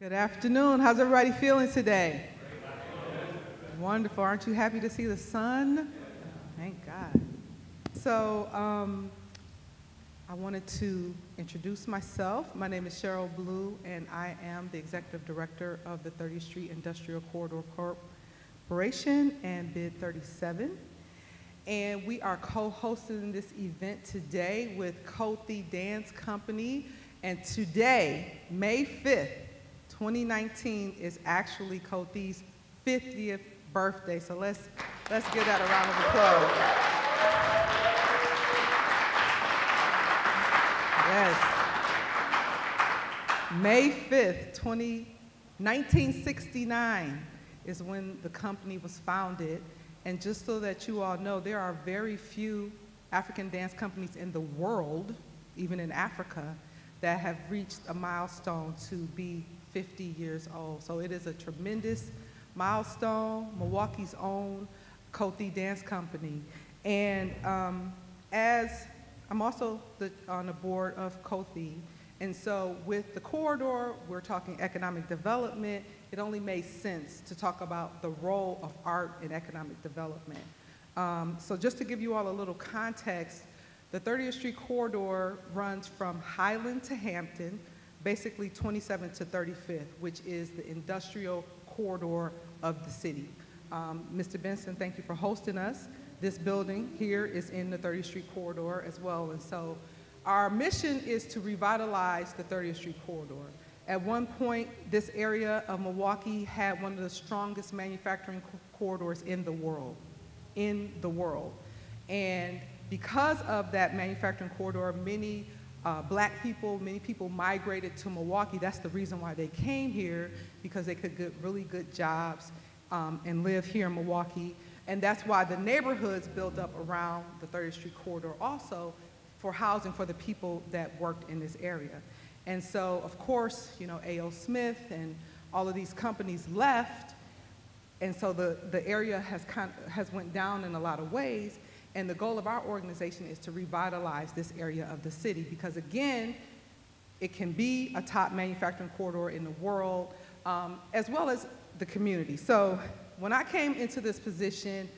Good afternoon. How's everybody feeling today? Wonderful. Aren't you happy to see the sun? Thank God. So, um, I wanted to introduce myself. My name is Cheryl Blue, and I am the Executive Director of the 30th Street Industrial Corridor Corporation and Bid 37. And we are co-hosting this event today with Kothi Dance Company. And today, May 5th, 2019 is actually Kothi's 50th birthday. So let's, let's give that a round of applause. Yes. May 5th, 20, 1969 is when the company was founded. And just so that you all know, there are very few African dance companies in the world, even in Africa, that have reached a milestone to be 50 years old. So it is a tremendous milestone, Milwaukee's own Kothi Dance Company. And um, as I'm also the, on the board of Kothi, and so with the corridor, we're talking economic development. It only made sense to talk about the role of art in economic development. Um, so just to give you all a little context, the 30th Street corridor runs from Highland to Hampton, basically 27th to 35th, which is the industrial corridor of the city. Um, Mr. Benson, thank you for hosting us. This building here is in the 30th Street corridor as well. And so our mission is to revitalize the 30th Street corridor. At one point, this area of Milwaukee had one of the strongest manufacturing corridors in the world, in the world. And because of that manufacturing corridor, many uh, black people, many people migrated to Milwaukee. That's the reason why they came here, because they could get really good jobs um, and live here in Milwaukee. And that's why the neighborhoods built up around the 30th Street corridor also for housing for the people that worked in this area. And so, of course, you know, A.O. Smith and all of these companies left, and so the, the area has, kind of, has went down in a lot of ways. And the goal of our organization is to revitalize this area of the city because, again, it can be a top manufacturing corridor in the world, um, as well as the community. So when I came into this position,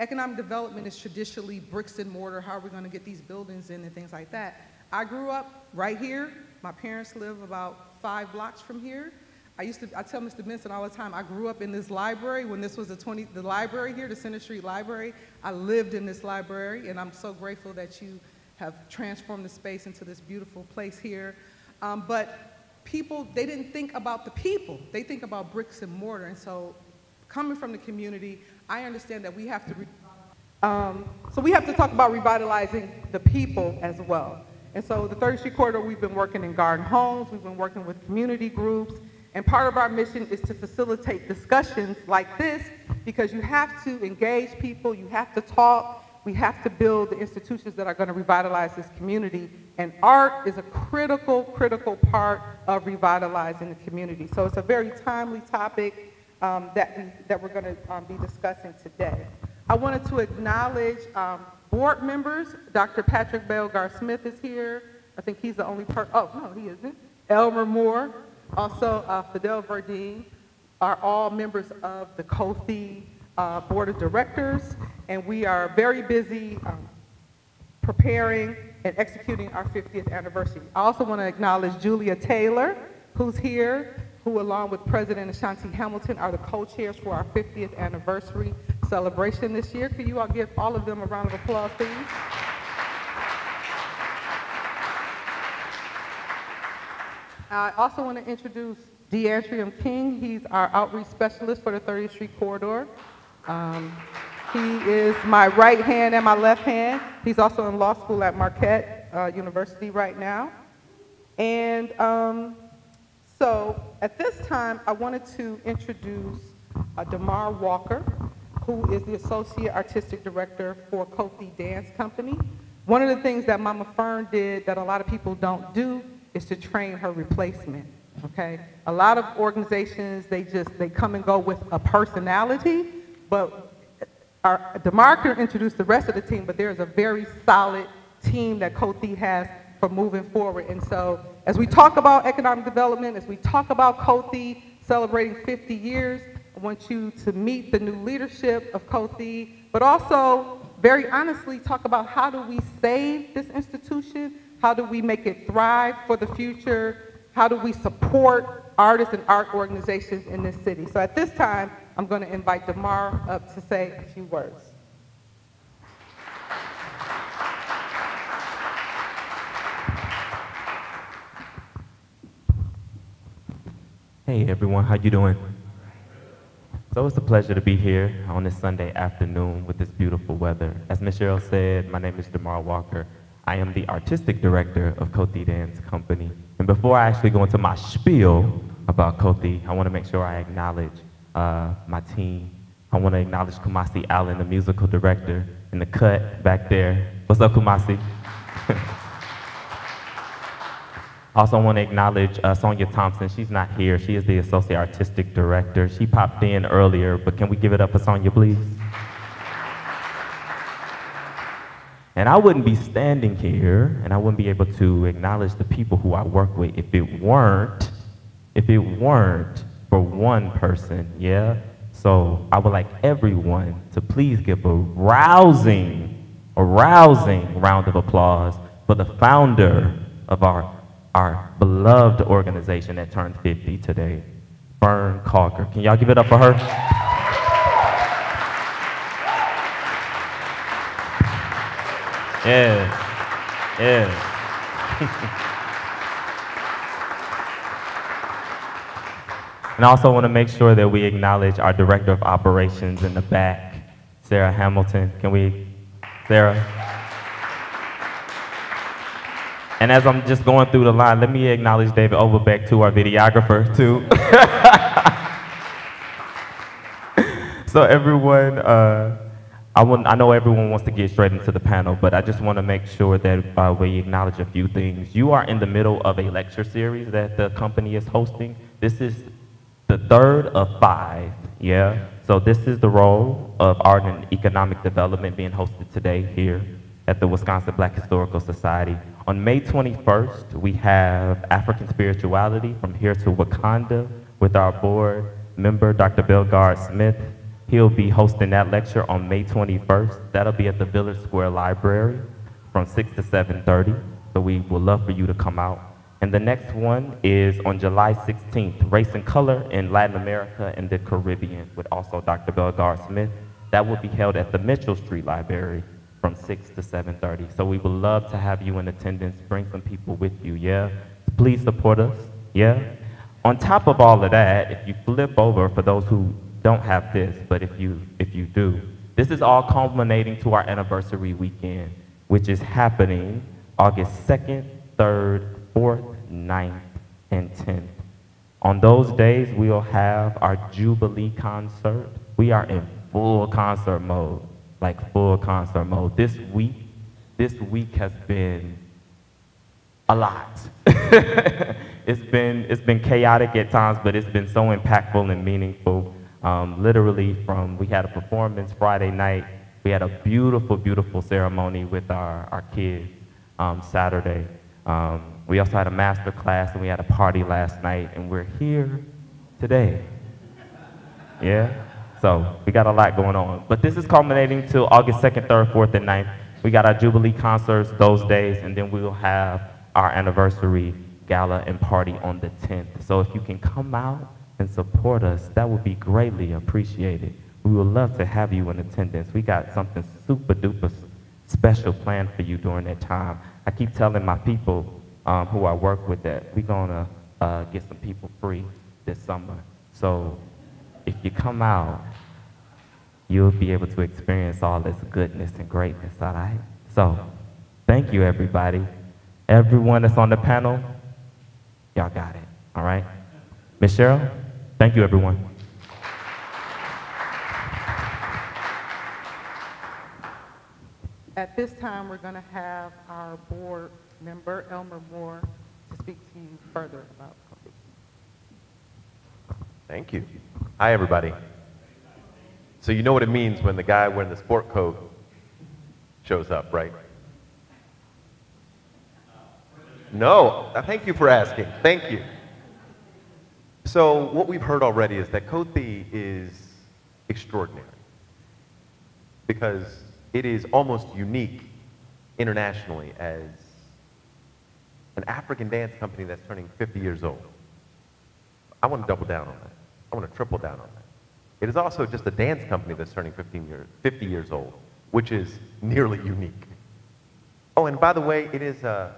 economic development is traditionally bricks and mortar, how are we gonna get these buildings in and things like that. I grew up right here. My parents live about five blocks from here. I used to, I tell Mr. Benson all the time, I grew up in this library when this was the 20, the library here, the Center Street Library. I lived in this library and I'm so grateful that you have transformed the space into this beautiful place here. Um, but people, they didn't think about the people. They think about bricks and mortar. And so coming from the community, I understand that we have to, um, so we have to talk about revitalizing the people as well. And so the 30th Street Corridor, we've been working in garden homes, we've been working with community groups, and part of our mission is to facilitate discussions like this because you have to engage people, you have to talk, we have to build the institutions that are going to revitalize this community. And art is a critical, critical part of revitalizing the community. So it's a very timely topic um, that, we, that we're going to um, be discussing today. I wanted to acknowledge um, board members. Dr. Patrick Bellegarde Smith is here. I think he's the only person, oh, no, he isn't. Elmer Moore, also, uh, Fidel Verdin are all members of the Kothi uh, Board of Directors, and we are very busy um, preparing and executing our 50th anniversary. I also want to acknowledge Julia Taylor, who's here, who along with President Ashanti Hamilton are the co-chairs for our 50th anniversary celebration this year. Could you all give all of them a round of applause, please? I also want to introduce DeAntrium King. He's our outreach specialist for the 30th Street Corridor. Um, he is my right hand and my left hand. He's also in law school at Marquette uh, University right now. And um, so at this time, I wanted to introduce uh, Damar Walker, who is the Associate Artistic Director for Kothi Dance Company. One of the things that Mama Ferne did that a lot of people don't do is to train her replacement, okay? A lot of organizations, they just, they come and go with a personality, but uh, our, DeMarco introduced the rest of the team, but there's a very solid team that Kothi has for moving forward. And so as we talk about economic development, as we talk about Kothi celebrating 50 years, I want you to meet the new leadership of Kothi, but also very honestly talk about how do we save this institution? How do we make it thrive for the future? How do we support artists and art organizations in this city? So at this time, I'm going to invite Damar up to say a few words. Hey everyone, how you doing? So it's a pleasure to be here on this Sunday afternoon with this beautiful weather. As Ms. Cheryl said, my name is Damar Walker. I am the artistic director of Kothi Dance Company. And before I actually go into my spiel about Kothi, I want to make sure I acknowledge uh, my team. I want to acknowledge Kumasi Allen, the musical director, in the cut back there. What's up, Kumasi? Also want to acknowledge uh, Sonia Thompson. She's not here. She is the Associate Artistic Director. She popped in earlier, but can we give it up for Sonia, please? And I wouldn't be standing here and I wouldn't be able to acknowledge the people who I work with if it weren't, if it weren't for one person, yeah? So I would like everyone to please give a rousing, a rousing round of applause for the founder of our our beloved organization that turned 50 today, Ferne Caulker. Can y'all give it up for her? Yeah, yeah. and I also want to make sure that we acknowledge our Director of Operations in the back, Sarah Hamilton. Can we, Sarah? And as I'm just going through the line, let me acknowledge David Overbeck, to our videographer, too. so everyone, uh, I, want, I know everyone wants to get straight into the panel, but I just want to make sure that uh, we acknowledge a few things. You are in the middle of a lecture series that the company is hosting. This is the third of five, yeah? So this is the role of art and economic development being hosted today here at the Wisconsin Black Historical Society. On May 21st, we have African Spirituality from here to Wakanda with our board member, Dr. Bellegarde Smith. He'll be hosting that lecture on May 21st. That'll be at the Village Square Library from 6 to 7.30. So we would love for you to come out. And the next one is on July 16th, Race and Color in Latin America and the Caribbean with also Dr. Bellegarde Smith. That will be held at the Mitchell Street Library from 6 to 7.30. So we would love to have you in attendance. Bring some people with you, yeah? Please support us, yeah? On top of all of that, if you flip over, for those who don't have this, but if you, if you do, this is all culminating to our anniversary weekend, which is happening August 2nd, 3rd, 4th, 9th, and 10th. On those days, we'll have our Jubilee concert. We are in full concert mode like full concert mode. This week, this week has been a lot. it's been it's been chaotic at times, but it's been so impactful and meaningful. Um, literally, from we had a performance Friday night, we had a beautiful, beautiful ceremony with our our kids um, Saturday. Um, we also had a master class and we had a party last night, and we're here today. Yeah. So we got a lot going on. But this is culminating to August 2nd, 3rd, 4th, and 9th. We got our Jubilee concerts those days, and then we will have our anniversary gala and party on the 10th. So if you can come out and support us, that would be greatly appreciated. We would love to have you in attendance. We got something super duper special planned for you during that time. I keep telling my people um, who I work with that we're gonna uh, get some people free this summer. So if you come out, you'll be able to experience all this goodness and greatness, all right? So, thank you, everybody. Everyone that's on the panel, y'all got it, all right? Miss Cheryl, thank you, everyone. At this time, we're going to have our board member, Elmer Moore, to speak to you further about Thank you. Hi, everybody. So you know what it means when the guy wearing the sport coat shows up, right? No, thank you for asking. Thank you. So what we've heard already is that Kothi is extraordinary because it is almost unique internationally as an African dance company that's turning 50 years old. I want to double down on that. I want to triple down on that. It is also just a dance company that's turning 15 years, 50 years old, which is nearly unique. Oh, and by the way, it is a,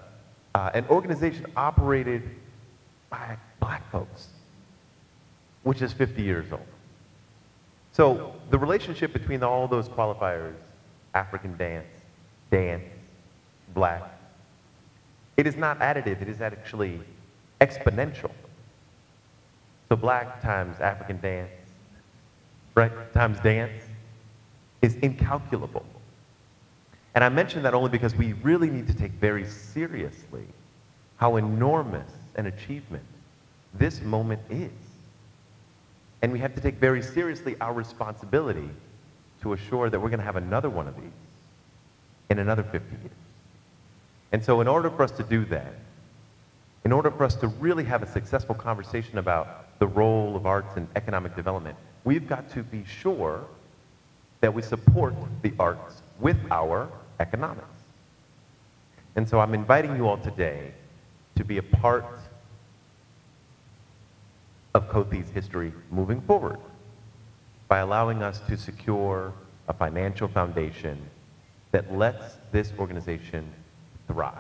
uh, an organization operated by black folks, which is 50 years old. So the relationship between all those qualifiers, African dance, dance, black, it is not additive, it is actually exponential. So black times African dance, right, times dance is incalculable. And I mention that only because we really need to take very seriously how enormous an achievement this moment is. And we have to take very seriously our responsibility to assure that we're going to have another one of these in another 50 years. And so in order for us to do that, in order for us to really have a successful conversation about the role of arts in economic development, we've got to be sure that we support the arts with our economics. And so I'm inviting you all today to be a part of Kothi's history moving forward by allowing us to secure a financial foundation that lets this organization thrive.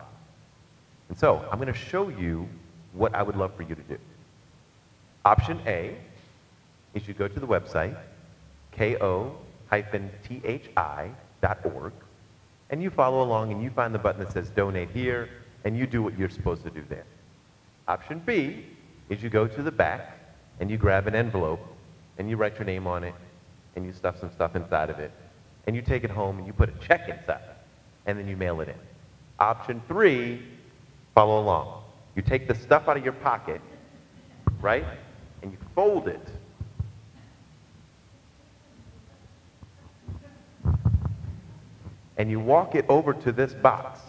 And so I'm going to show you what I would love for you to do. Option A is you go to the website, ko-thi.org, and you follow along and you find the button that says donate here, and you do what you're supposed to do there. Option B is you go to the back and you grab an envelope and you write your name on it and you stuff some stuff inside of it and you take it home and you put a check inside and then you mail it in. Option three, follow along. You take the stuff out of your pocket, right, and you fold it. And you walk it over to this box.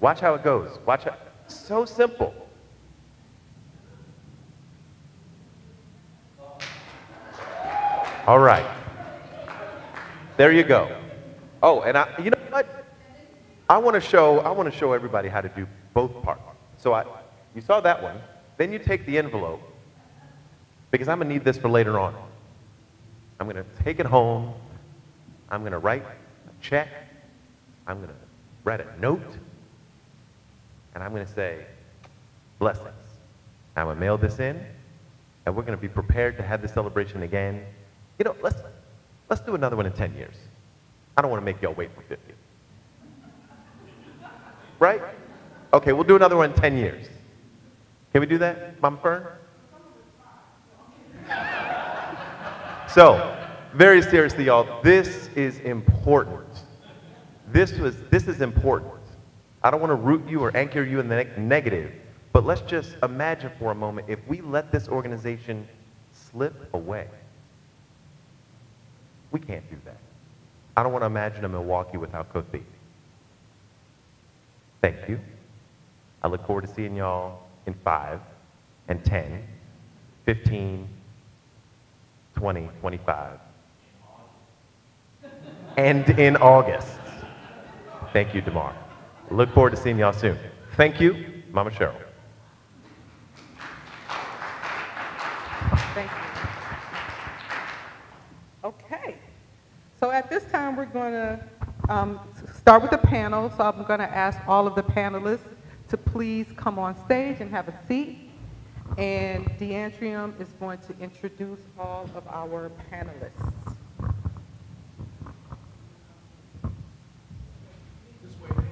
Watch how it goes. Watch how, so simple. All right. There you go. Oh, and I, you know what? I want to show, I want to show everybody how to do both parts. So I, you saw that one. Then you take the envelope, because I'm going to need this for later on. I'm going to take it home. I'm going to write a check. I'm going to write a note. And I'm going to say, blessings. I'm going to mail this in, and we're going to be prepared to have the celebration again. You know, let's, let's do another one in 10 years. I don't want to make y'all wait for 50. Right? Okay, we'll do another one in 10 years. Can we do that, Mama Ferne? So, very seriously, y'all, this is important. This, was, this is important. I don't want to root you or anchor you in the ne- negative, but let's just imagine for a moment if we let this organization slip away. We can't do that. I don't want to imagine a Milwaukee without Kothi. Thank you. I look forward to seeing y'all in 5 and 10, 15, 20, 25, and in August. Thank you, DeMar. Look forward to seeing y'all soon. Thank you, Mama Cheryl. Thank you. Okay. So at this time, we're going to um, start with the panel. So I'm going to ask all of the panelists to please come on stage and have a seat. And DeAndrium is going to introduce all of our panelists.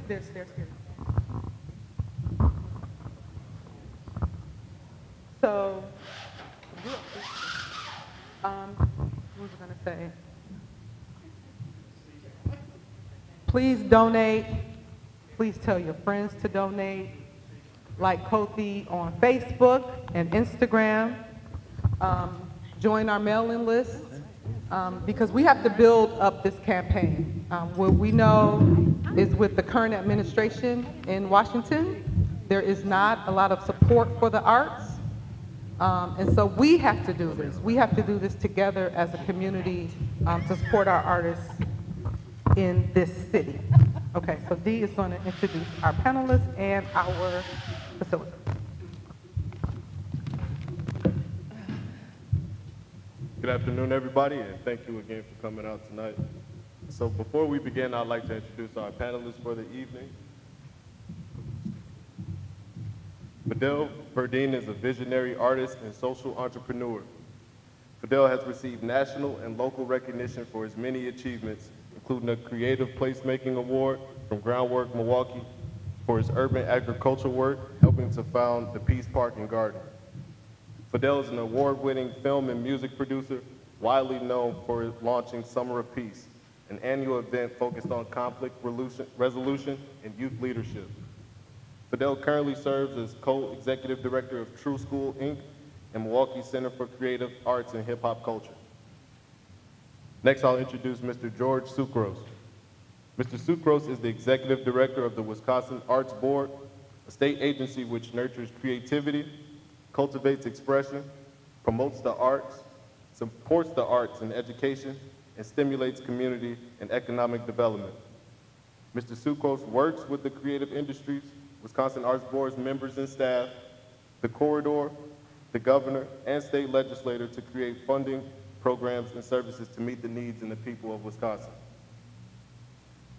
There's, there's here. So, um, what was I gonna say? Please donate. Please tell your friends to donate. Like Kothi on Facebook and Instagram. Um, join our mailing list um, because we have to build up this campaign. Um, What we know is with the current administration in Washington, there is not a lot of support for the arts. Um, And so we have to do this. We have to do this together as a community um, to support our artists in this city. Okay, so Dee is going to introduce our panelists and our facilitator. Good afternoon, everybody, and thank you again for coming out tonight. So before we begin, I'd like to introduce our panelists for the evening. Fidel Verdin is a visionary artist and social entrepreneur. Fidel has received national and local recognition for his many achievements, including a Creative Placemaking Award from Groundwork Milwaukee for his urban agriculture work, helping to found the Peace Park and Garden. Fidel is an award-winning film and music producer, widely known for launching Summer of Peace, an annual event focused on conflict resolution- and youth leadership. Fidel currently serves as co-executive director of TRUE Skool, Inc. and Milwaukee Center for Creative Arts and Hip Hop Culture. Next, I'll introduce Mr. George Tzougros. Mr. Tzougros is the executive director of the Wisconsin Arts Board, a state agency which nurtures creativity, cultivates expression, promotes the arts, supports the arts and education, and stimulates community and economic development. Mr. Tzougros works with the creative industries, Wisconsin Arts Board's members and staff, the corridor, the governor, and state legislator to create funding, programs, and services to meet the needs and the people of Wisconsin.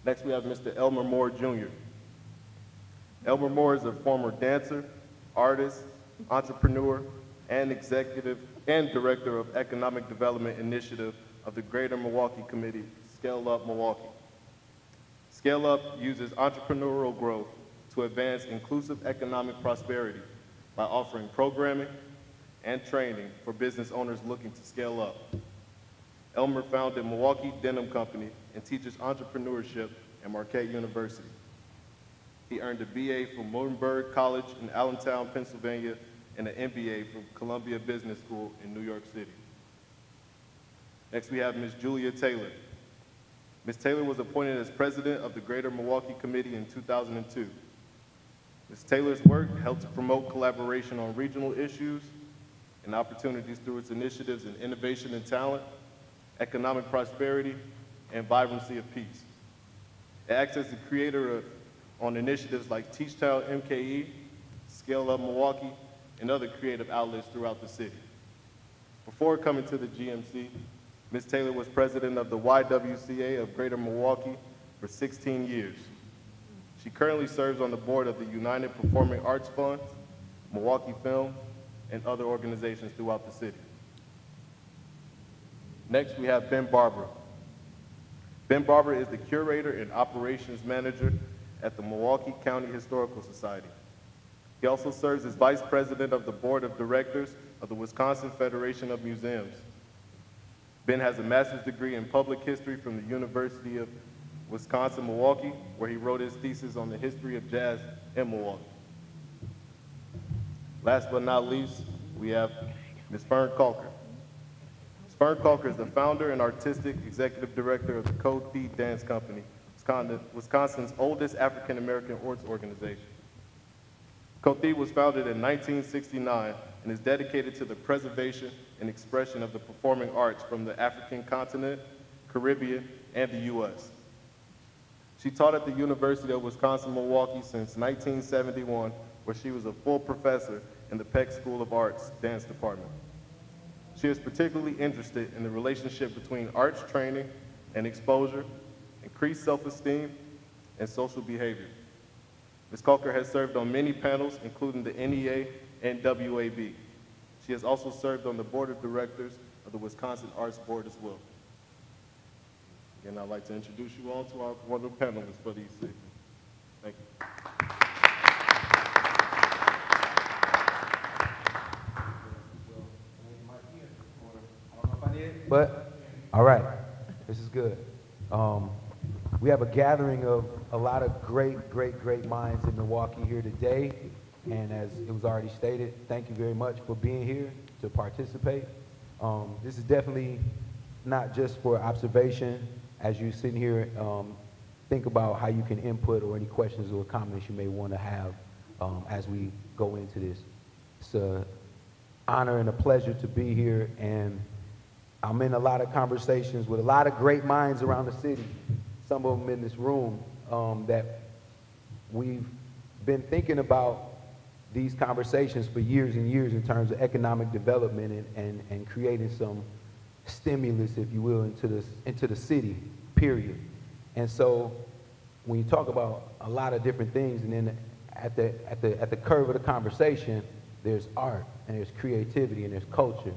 Next, we have Mr. Elmer Moore Jr. Elmer Moore is a former dancer, artist, entrepreneur, and executive and director of Economic Development Initiative of the Greater Milwaukee Committee, Scale Up Milwaukee. Scale Up uses entrepreneurial growth to advance inclusive economic prosperity by offering programming and training for business owners looking to scale up. Elmer founded Milwaukee Denim Company and teaches entrepreneurship at Marquette University. He earned a BA from Muhlenberg College in Allentown, Pennsylvania, and an MBA from Columbia Business School in New York City. Next, we have Ms. Julia Taylor. Ms. Taylor was appointed as president of the Greater Milwaukee Committee in 2002. Ms. Taylor's work helped to promote collaboration on regional issues and opportunities through its initiatives in innovation and talent, economic prosperity, and vibrancy of peace. It acts as the creator of, on initiatives like Teach Town MKE, Scale Up Milwaukee, and other creative outlets throughout the city. Before coming to the GMC, Ms. Taylor was president of the YWCA of Greater Milwaukee for 16 years. She currently serves on the board of the United Performing Arts Fund, Milwaukee Film, and other organizations throughout the city. Next, we have Ben Barbera. Ben Barbera is the curator and operations manager at the Milwaukee County Historical Society. He also serves as vice president of the board of directors of the Wisconsin Federation of Museums. Ben has a master's degree in public history from the University of Wisconsin-Milwaukee, where he wrote his thesis on the history of jazz in Milwaukee. Last but not least, we have Ms. Ferne Caulker. Ms. Ferne Caulker is the founder and artistic executive director of the Kothi Dance Company, Wisconsin's oldest African-American arts organization. Code was founded in 1969 and is dedicated to the preservation and expression of the performing arts from the African continent, Caribbean, and the U.S. She taught at the University of Wisconsin-Milwaukee since 1971, where she was a full professor in the Peck School of Arts Dance Department. She is particularly interested in the relationship between arts training and exposure, increased self-esteem, and social behavior. Ms. Caulker has served on many panels, including the NEA and WAB. She has also served on the board of directors of the Wisconsin Arts Board as well. Again, I'd like to introduce you all to our wonderful panelists for these evening. Thank you. But, all right, this is good. Um, we have a gathering of a lot of great, great, great minds in Milwaukee here today. And as it was already stated, thank you very much for being here to participate. Um, this is definitely not just for observation as you sit here, um, think about how you can input or any questions or comments you may want to have um, as we go into this. It's an honor and a pleasure to be here, and I'm in a lot of conversations with a lot of great minds around the city, some of them in this room, um, that we've been thinking about these conversations for years and years in terms of economic development and, and, and creating some stimulus, if you will, into the, into the city, period. And so when you talk about a lot of different things, and then at the, at the, at the curve of the conversation, there's art, and there's creativity, and there's culture,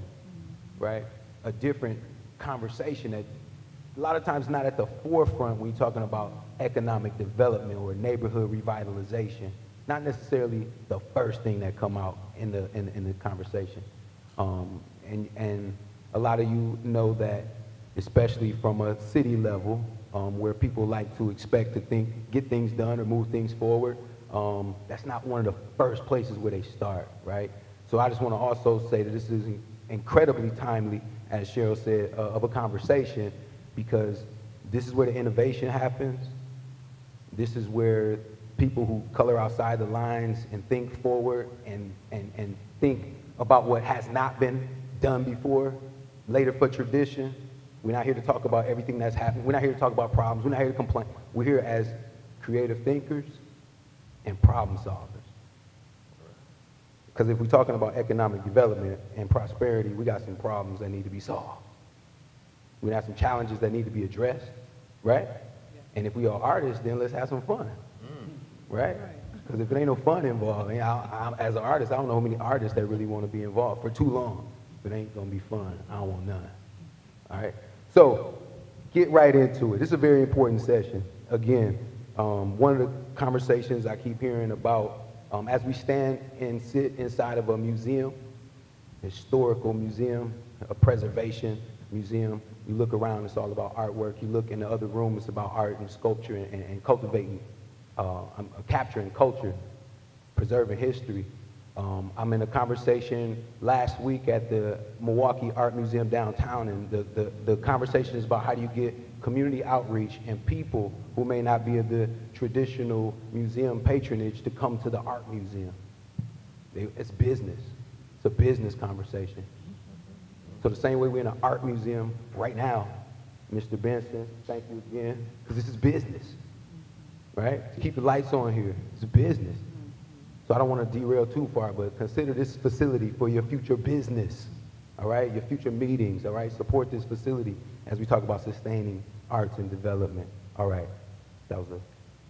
right? A different conversation that a lot of times not at the forefront when you're talking about economic development or neighborhood revitalization. Not necessarily the first thing that come out in the, in, in the conversation. Um, and, and a lot of you know that, especially from a city level, um, where people like to expect to think, get things done or move things forward, um, that's not one of the first places where they start, right? So I just want to also say that this is incredibly timely, as Cheryl said, uh, of a conversation because this is where the innovation happens. This is where people who color outside the lines and think forward and, and, and think about what has not been done before, later for tradition. We're not here to talk about everything that's happening. We're not here to talk about problems. We're not here to complain. We're here as creative thinkers and problem solvers. Because if we're talking about economic development and prosperity, we got some problems that need to be solved. We have some challenges that need to be addressed, right? And if we are artists, then let's have some fun, mm. right? Because if it ain't no fun involved, I, I, as an artist, I don't know how many artists that really want to be involved for too long. It ain't gonna be fun, I don't want none. All right. So get right into it. This is a very important session. Again, um, one of the conversations I keep hearing about um, as we stand and sit inside of a museum, historical museum, a preservation museum, you look around, it's all about artwork. You look in the other room, it's about art and sculpture and, and cultivating, uh, um, capturing culture, preserving history. Um, I'm in a conversation last week at the Milwaukee Art Museum downtown, and the, the, the conversation is about how do you get community outreach and people who may not be of the traditional museum patronage to come to the art museum. They, it's business. It's a business conversation. So the same way we're in an art museum right now, Mr. Benson, thank you again, because this is business, right? To keep the lights on here, it's a business. So I don't want to derail too far, but consider this facility for your future business, all right? Your future meetings, all right? Support this facility as we talk about sustaining arts and development. All right, that was a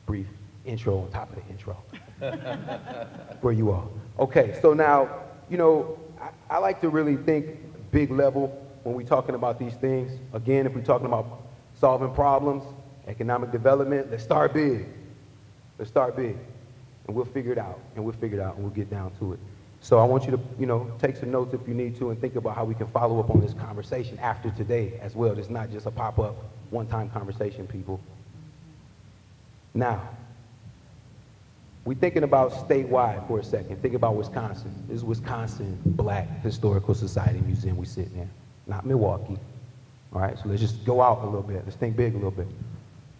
brief intro on top of the intro for you all. Okay, so now, you know, I, I like to really think big level when we're talking about these things. Again, if we're talking about solving problems, economic development, let's start big. Let's start big. And we'll figure it out, and we'll figure it out, and we'll get down to it. So I want you to, you know, take some notes if you need to and think about how we can follow up on this conversation after today as well. It's not just a pop-up, one-time conversation, people. Now, we're thinking about statewide for a second. Think about Wisconsin. This is Wisconsin Black Historical Society Museum we sit in, not Milwaukee. All right, so let's just go out a little bit. Let's think big a little bit.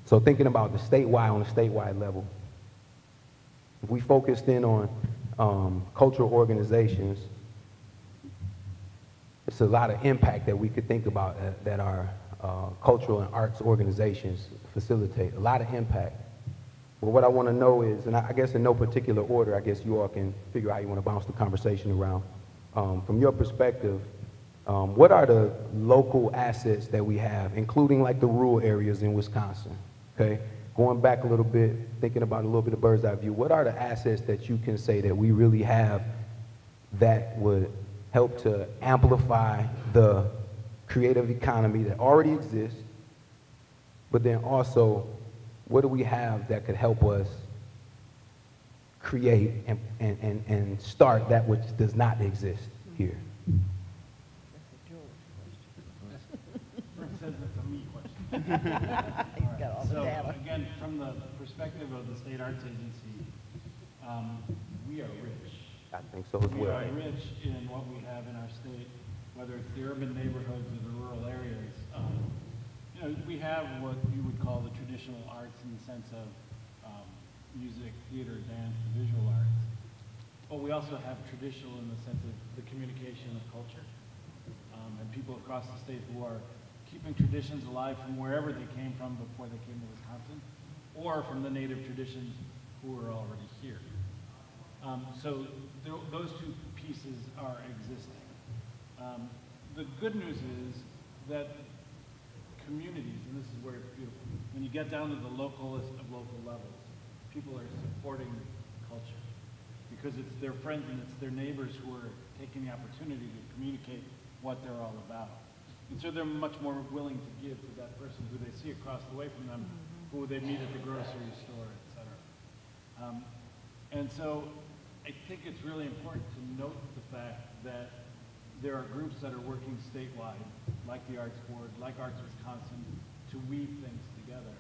So thinking about the statewide on a statewide level, if we focused in on um, cultural organizations, it's a lot of impact that we could think about that, our uh, cultural and arts organizations facilitate. A lot of impact. But what I want to know is, and I, I, guess in no particular order, I guess you all can figure out how you want to bounce the conversation around. Um, from your perspective, um, what are the local assets that we have, including like the rural areas in Wisconsin? Okay, going back a little bit, thinking about a little bit of bird's eye view. What are the assets that you can say that we really have that would help to amplify the creative economy that already exists, but then also what do we have that could help us create and, and, and, and start that which does not exist here? so, again, from the perspective of the State Arts Agency, um, we are rich. I think so as we well. We are rich in what we have in our state, whether it's the urban neighborhoods or the rural areas. Um, you know, we have what you would call the traditional arts in the sense of um, music, theater, dance, visual arts. But we also have traditional in the sense of the communication of culture. Um, and people across the state who are keeping traditions alive from wherever they came from before they came to Wisconsin, or from the native traditions who were already here. Um, so tho- those two pieces are existing. Um, the good news is that communities, and this is where it's beautiful, when you get down to the localist of local levels, people are supporting culture because it's their friends and it's their neighbors who are taking the opportunity to communicate what they're all about. And so they're much more willing to give to that person who they see across the way from them, who they meet at the grocery store, et cetera. Um, and so I think it's really important to note the fact that there are groups that are working statewide, like the Arts Board, like Arts Wisconsin, to weave things together.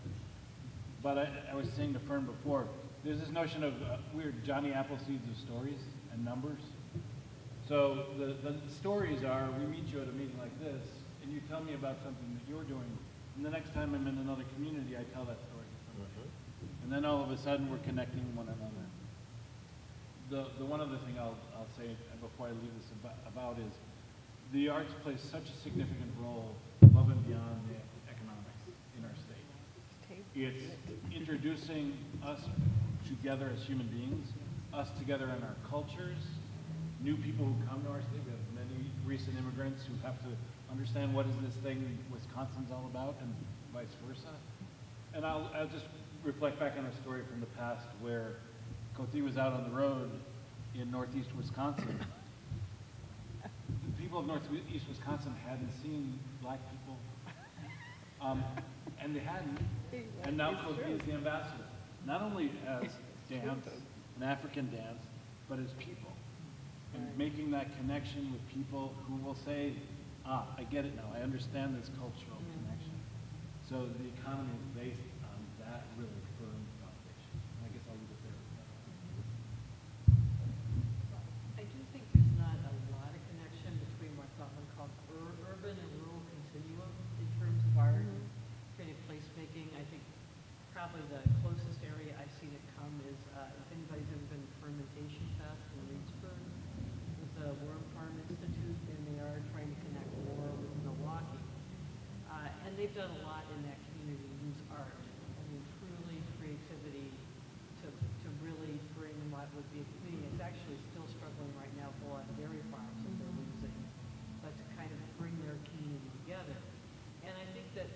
But I, I was saying to Fern before, there's this notion of uh, we're Johnny Appleseeds of stories and numbers. So the, the stories are, we meet you at a meeting like this, and you tell me about something that you're doing, and the next time I'm in another community, I tell that story to somebody. And then all of a sudden, we're connecting one another. The, the one other thing I'll, I'll say before I leave this abo- about is, the arts play such a significant role above and beyond the economics in our state. It's introducing us together as human beings, us together in our cultures, new people who come to our state. Recent immigrants who have to understand what is this thing Wisconsin's all about and vice versa. And I'll, I'll just reflect back on a story from the past where Kothi was out on the road in northeast Wisconsin. The people of northeast Wisconsin hadn't seen black people, um, and they hadn't. And now Kothi is the ambassador, not only as dance, an African dance, but as people. And making that connection with people who will say, ah, I get it now, I understand this cultural connection. So the economy is based on that really firm foundation. I guess I'll leave it there. I do think there's not a lot of connection between what someone called ur- urban and rural continuum in terms of art and creative placemaking. I think probably the closest area I've seen it come is, uh, if anybody's ever been to Fermentation Fest in Reedsburg, with the Worm Farm Institute, and they are trying to connect more with Milwaukee. Uh, and they've done a lot in that community to use art. I mean, truly creativity to, to really bring what would be a community. It's actually still struggling right now with a lot of dairy farms that they're losing, but to kind of bring their community together. And I think that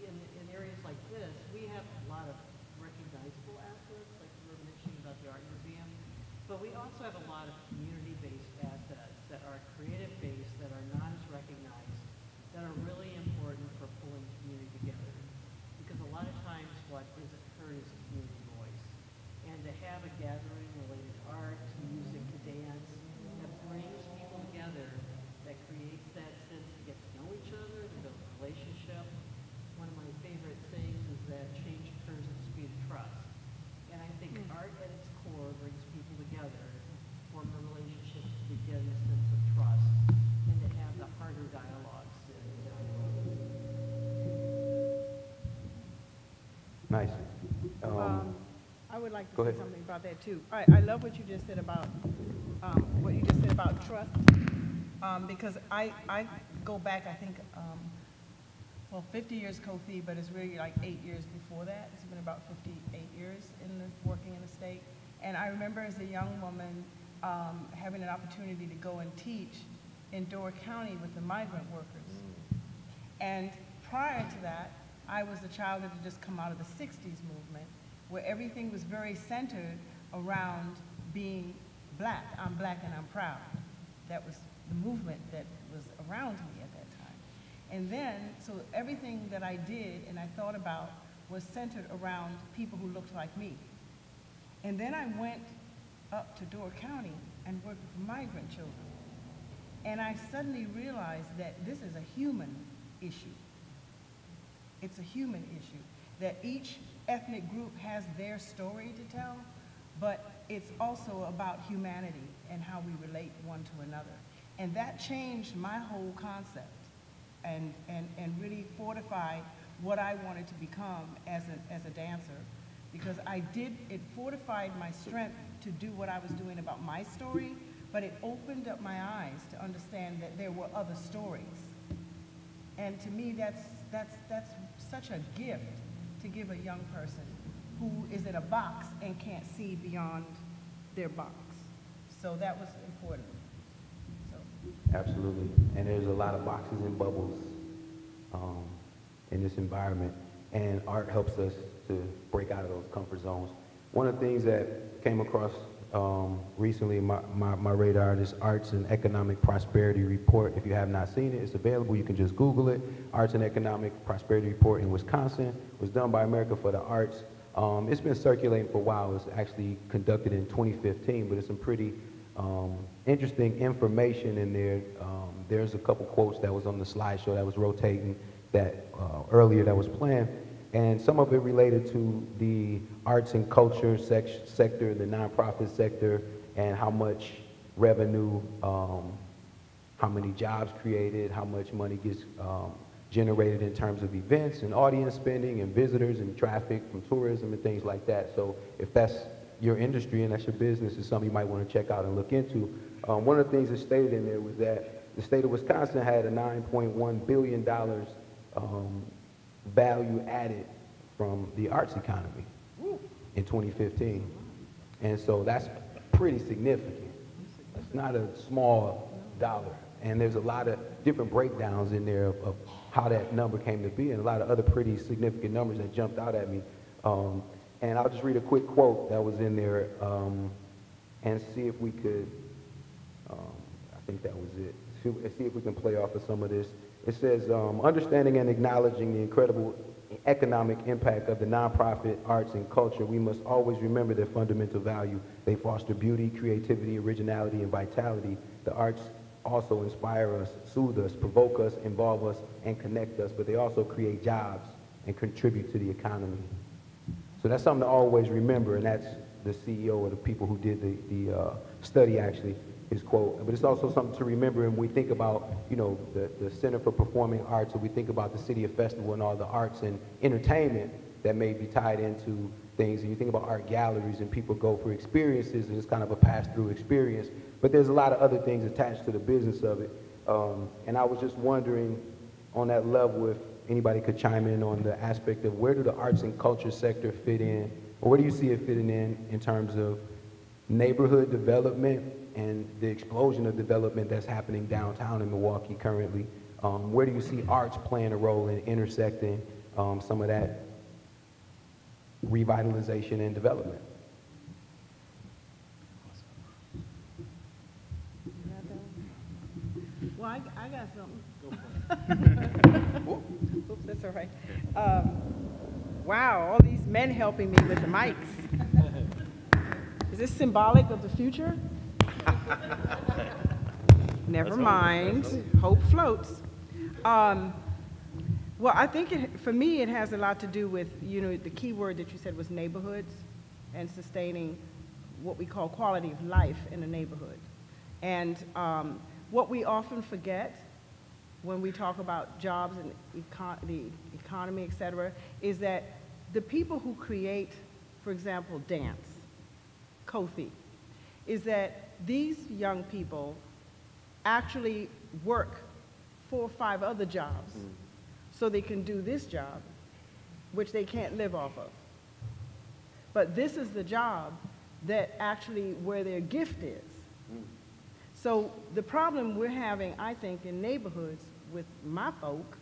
in, in areas like this, we have a lot of recognizable assets, like you were mentioning about the art museum, but we also have a lot of community-based assets that are creative-based, that are not as recognized, that are really important for pulling community together. Because a lot of times what isn't heard is community voice. And to have a gathering related to art, to music, to dance, that brings people together, that creates that sense to get to know each other, to build a relationship. One of my favorite sayings is that change occurs at the speed of trust. And I think art at its core brings people together, form the relationships to begin a sense of trust, and to have the harder dialogues that Nice. Um, Um, I would like go to say ahead. something about that too. I, I love what you just said about, um, what you just said about trust. Um, because I, I go back, I think, um, well, 50 years Kothi, but it's really like eight years before that. It's been about 58 years in the, working in the state. And I remember as a young woman, um, having an opportunity to go and teach in Door County with the migrant workers. And prior to that, I was a child that had just come out of the 60s movement, where everything was very centered around being black. I'm black and I'm proud. That was the movement that was around me at that time. And then, so everything that I did and I thought about was centered around people who looked like me. And then I went up to Door County and worked with migrant children. And I suddenly realized that this is a human issue. It's a human issue, that each ethnic group has their story to tell, but it's also about humanity and how we relate one to another. And that changed my whole concept and, and, and really fortified what I wanted to become as a, as a dancer because I did, it fortified my strength to do what I was doing about my story, but it opened up my eyes to understand that there were other stories. And to me, that's, that's, that's such a gift to give a young person who is in a box and can't see beyond their box. So that was important. So, Absolutely. And there's a lot of boxes and bubbles um, in this environment. And art helps us to break out of those comfort zones. One of the things that came across um, recently my, my, my radar is Arts and Economic Prosperity Report. If you have not seen it, it's available. You can just Google it. Arts and Economic Prosperity Report in Wisconsin was done by America for the Arts. Um, it's been circulating for a while. It was actually conducted in 2015, but it's some pretty um, interesting information in there. Um, there's a couple quotes that was on the slideshow that was rotating that uh, earlier that was playing and some of it related to the arts and culture sec- sector, the nonprofit sector, and how much revenue, um, how many jobs created, how much money gets um, generated in terms of events and audience spending and visitors and traffic from tourism and things like that. So if that's your industry and that's your business, it's something you might want to check out and look into. Um, one of the things that stated in there was that the state of Wisconsin had a $9.1 billion um, value added from the arts economy in 2015. And so that's pretty significant. It's not a small dollar. And there's a lot of different breakdowns in there of, of how that number came to be and a lot of other pretty significant numbers that jumped out at me. Um, and I'll just read a quick quote that was in there um, and see if we could, um, I think that was it. See, see if we can play off of some of this. It says, um, understanding and acknowledging the incredible economic impact of the nonprofit arts and culture, we must always remember their fundamental value. They foster beauty, creativity, originality, and vitality. The arts also inspire us, soothe us, provoke us, involve us, and connect us, but they also create jobs and contribute to the economy. So that's something to always remember, and that's the CEO or the people who did the, the uh, study actually his quote. But it's also something to remember when we think about, you know, the, the Center for Performing Arts, or we think about the City of Festival and all the arts and entertainment that may be tied into things. And you think about art galleries and people go for experiences and it's kind of a pass-through experience. But there's a lot of other things attached to the business of it. Um, and I was just wondering on that level if anybody could chime in on the aspect of where do the arts and culture sector fit in, or where do you see it fitting in in terms of neighborhood development and the explosion of development that's happening downtown in Milwaukee currently. Um, where do you see arts playing a role in intersecting um, some of that revitalization and development? well, I, I got something. Oops, that's all right. Um, wow, all these men helping me with the mics. Is this symbolic of the future? Never mind. Hope floats. Um, well, I think it, for me, it has a lot to do with, you know, the key word that you said was neighborhoods and sustaining what we call quality of life in a neighborhood. And um, what we often forget when we talk about jobs and econ the economy, et cetera, is that the people who create, for example, dance, Kothi, is that these young people actually work four or five other jobs mm. so they can do this job, which they can't live off of. But this is the job that actually where their gift is. Mm. So the problem we're having, I think, in neighborhoods with my folk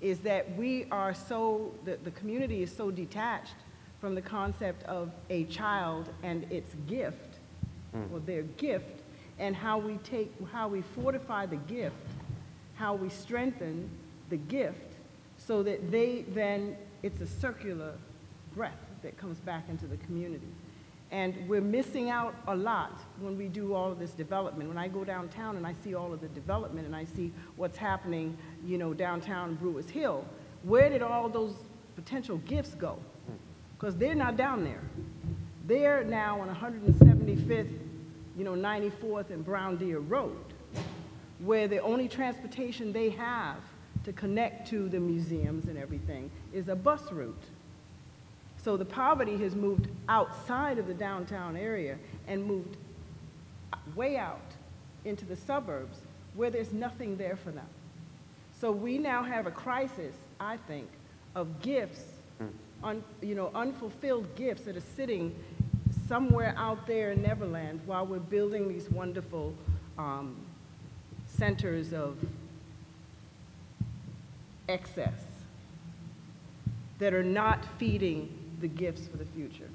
is that we are so, the, the community is so detached from the concept of a child and its gift. Mm. or their gift, and how we take, how we fortify the gift, how we strengthen the gift, so that they then, it's a circular breath that comes back into the community. And we're missing out a lot when we do all of this development. When I go downtown and I see all of the development and I see what's happening, you know, downtown Brewers Hill, where did all those potential gifts go? Mm. Because they're not down there. They're now on 175th you know, 94th and Brown Deer Road, where the only transportation they have to connect to the museums and everything is a bus route. So the poverty has moved outside of the downtown area and moved way out into the suburbs where there's nothing there for them. So we now have a crisis, I think, of gifts, hmm. un, you know, unfulfilled gifts that are sitting somewhere out there in Neverland while we're building these wonderful um, centers of excess that are not feeding the gifts for the future.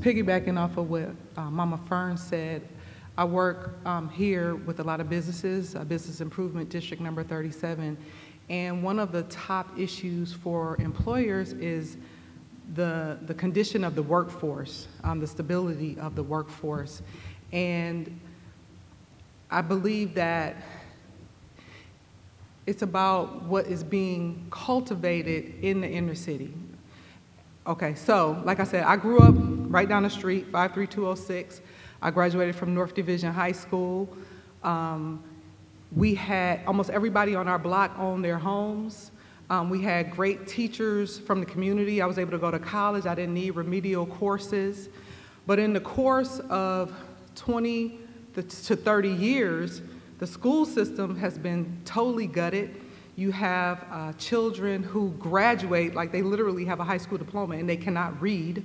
Piggybacking off of what uh, Mama Ferne said, I work um, here with a lot of businesses, uh, Business Improvement District Number 37, and one of the top issues for employers is the, the condition of the workforce, um, the stability of the workforce. And I believe that it's about what is being cultivated in the inner city. Okay, so like I said, I grew up right down the street, 53206. I graduated from North Division High School. Um, we had almost everybody on our block owned their homes. Um, we had great teachers from the community. I was able to go to college. I didn't need remedial courses. But in the course of 20 to 30 years, the school system has been totally gutted. You have uh, children who graduate, like they literally have a high school diploma and they cannot read.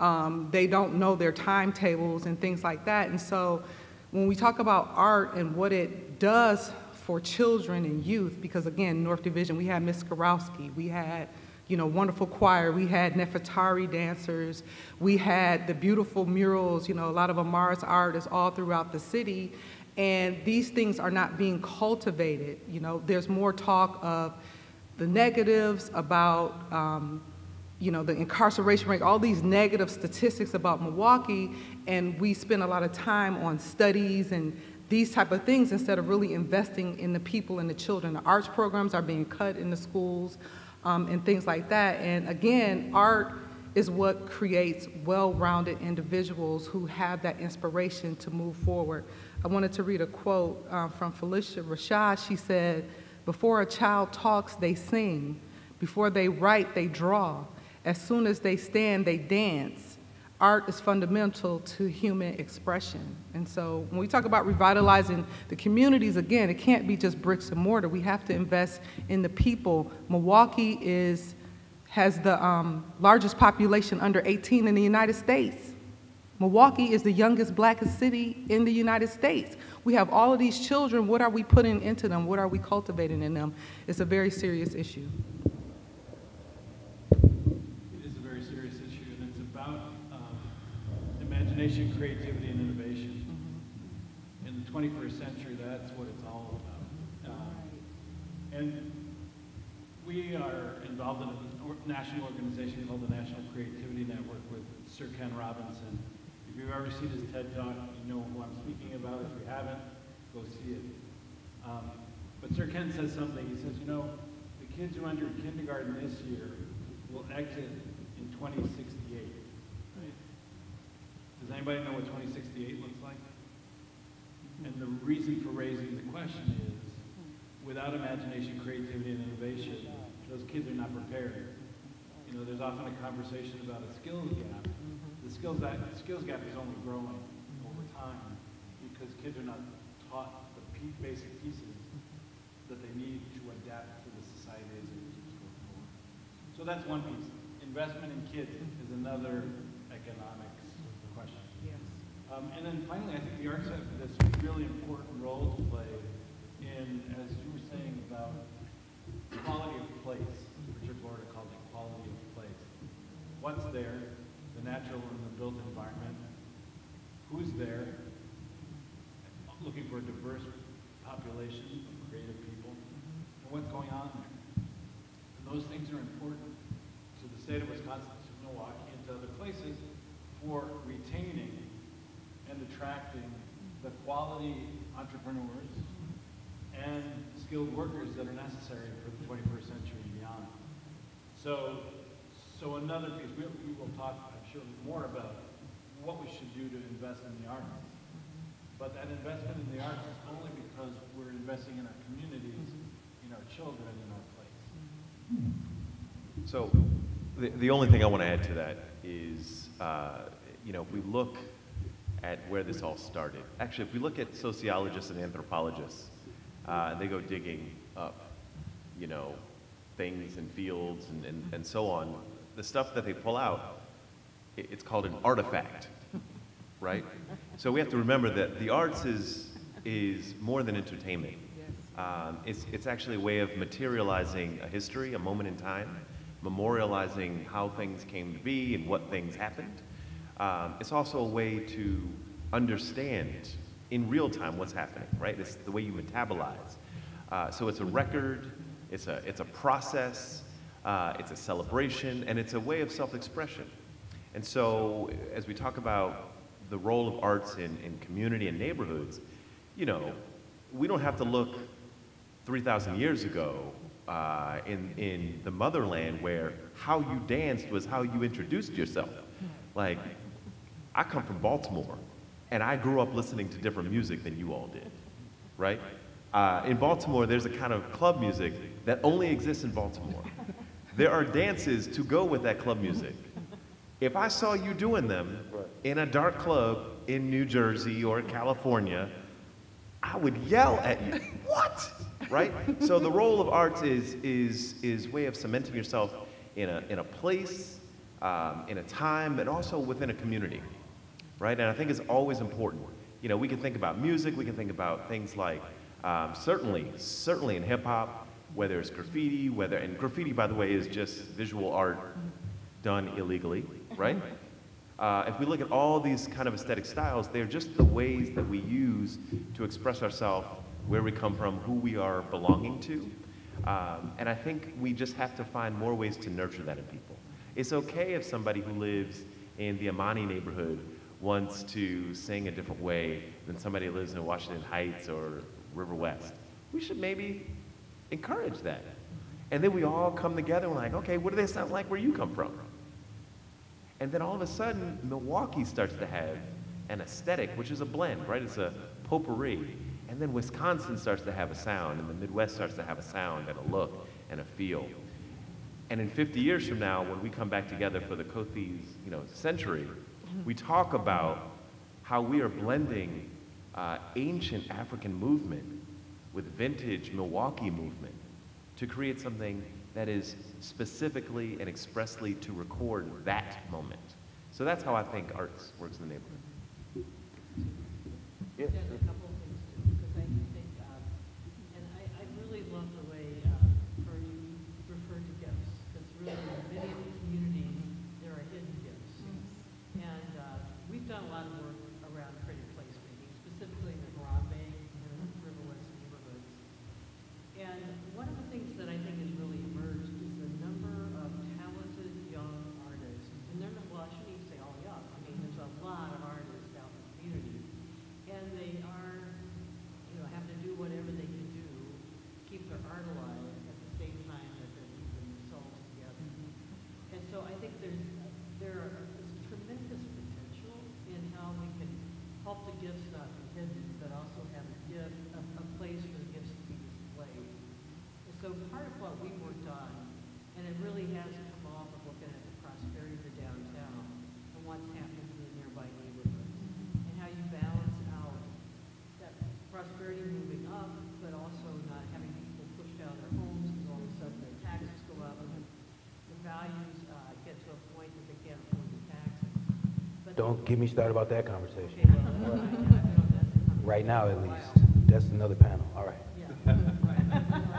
Um, they don't know their timetables and things like that. And so when we talk about art and what it does for children and youth, because again, North Division, we had Miss Karowski, we had, you know, wonderful choir, we had Nefertari dancers, we had the beautiful murals, you know, a lot of Amara's artists all throughout the city. And these things are not being cultivated. You know, there's more talk of the negatives about, um, you know, the incarceration rate, all these negative statistics about Milwaukee, and we spend a lot of time on studies and these type of things instead of really investing in the people and the children. The arts programs are being cut in the schools um, and things like that. And again, art is what creates well-rounded individuals who have that inspiration to move forward. I wanted to read a quote um, from Phylicia Rashad. She said, before a child talks, they sing. Before they write, they draw. As soon as they stand, they dance. Art is fundamental to human expression. And so when we talk about revitalizing the communities, again, it can't be just bricks and mortar. We have to invest in the people. Milwaukee is, has the um, largest population under 18 in the United States. Milwaukee is the youngest, blackest city in the United States. We have all of these children. What are we putting into them? What are we cultivating in them? It's a very serious issue. It is a very serious issue, and it's about um, imagination, creativity, and innovation. In the 21st century, that's what it's all about. Um, And we are involved in a national organization called the National Creativity Network with Sir Ken Robinson. If you've ever seen his TED Talk, you know who I'm speaking about. If you haven't, go see it. Um, But Sir Ken says something, he says, you know, the kids who enter kindergarten this year will exit in 2068. Does anybody know what 2068 looks like? And the reason for raising the question is, without imagination, creativity, and innovation, those kids are not prepared. You know, there's often a conversation about a skills gap. The skills gap, the skills gap is only growing over time because kids are not taught the basic pieces that they need to adapt to the society as it keeps going forward. So that's one piece. Investment in kids is another. Um, and then finally, I think the arts have this really important role to play in, as you were saying about quality of place. Richard Florida called it quality of place. What's there, the natural and the built environment? Who's there? Looking for a diverse population of creative people. And what's going on there? And those things are important to the state of Wisconsin, to Milwaukee, and to other places for retaining and attracting the quality entrepreneurs and skilled workers that are necessary for the 21st century and beyond. So, so another piece, we, we will talk, I'm sure, more about what we should do to invest in the arts. But that investment in the arts is only because we're investing in our communities, in our children, in our place. So the, the only thing I want to add to that is, uh, you know, if we look at where this all started, actually, if we look at sociologists and anthropologists, uh, they go digging up, you know, things and fields and, and, and so on, the stuff that they pull out, i- it's called an artifact, right? So we have to remember that the arts is, is more than entertainment. Um, it's, it's actually a way of materializing a history, a moment in time, memorializing how things came to be and what things happened. Um, it's also a way to understand in real time what's happening, right? It's the way you metabolize. Uh, so it's a record, it's a, it's a process, uh, it's a celebration, and it's a way of self-expression. And so as we talk about the role of arts in, in community and neighborhoods, you know, we don't have to look 3,000 years ago uh, in, in the motherland where how you danced was how you introduced yourself. Like, I come from Baltimore, and I grew up listening to different music than you all did, right? Uh, in Baltimore, there's a kind of club music that only exists in Baltimore. There are dances to go with that club music. If I saw you doing them in a dark club in New Jersey or California, I would yell at you. What? Right? So the role of arts is is is way of cementing yourself in a in a place, um, in a time, and also within a community. Right? And I think it's always important. You know, we can think about music. We can think about things like um, certainly certainly in hip hop, whether it's graffiti, whether and graffiti, by the way, is just visual art done illegally, right? Uh, if we look at all these kind of aesthetic styles, they're just the ways that we use to express ourselves, where we come from, who we are belonging to. Um, and I think we just have to find more ways to nurture that in people. It's okay if somebody who lives in the Amani neighborhood wants to sing a different way than somebody who lives in Washington Heights or Riverwest. We should maybe encourage that. And then we all come together and like, okay, what do they sound like where you come from? And then all of a sudden, Milwaukee starts to have an aesthetic, which is a blend, right? It's a potpourri. And then Wisconsin starts to have a sound, and the Midwest starts to have a sound and a look and a feel. And in 50 years from now, when we come back together for the Kothi's, you know, century, we talk about how we are blending uh, ancient African movement with vintage Milwaukee movement to create something that is specifically and expressly to record that moment. So that's how I think arts works in the neighborhood. Yes, There's a couple of things too, because I think, um, and I, I really love the way, uh, or you refer to gifts, because really in many of the communities, there are hidden gifts. And, uh, we've done a lot of work around creative placemaking, specifically in the Harambee and Riverwest neighborhoods. And one of the things that I think has really emerged is the number of talented young artists. And they're not, well, I shouldn't even say all young, I mean, there's a lot of artists out in the community. And they are, you know, having to do whatever they can do, to keep their art alive at the same time that they're keeping themselves together. And so I think there's, there is tremendous potential in how we can help the gifts not be hidden, but also have a gift, a, a place for the gifts to be displayed. And so part of what we worked on, and it really has come off of looking at the prosperity of the downtown and what's happening in the nearby neighborhoods, and how you balance out that prosperity moving up, but also not having people pushed out of their homes because all of a sudden their taxes go up and the values uh, get to a point that they can't afford the taxes. But Don't get me started about that conversation. Okay, well, I I know that's a conversation. Right now, at least. That's another panel. All right. Everybody's got that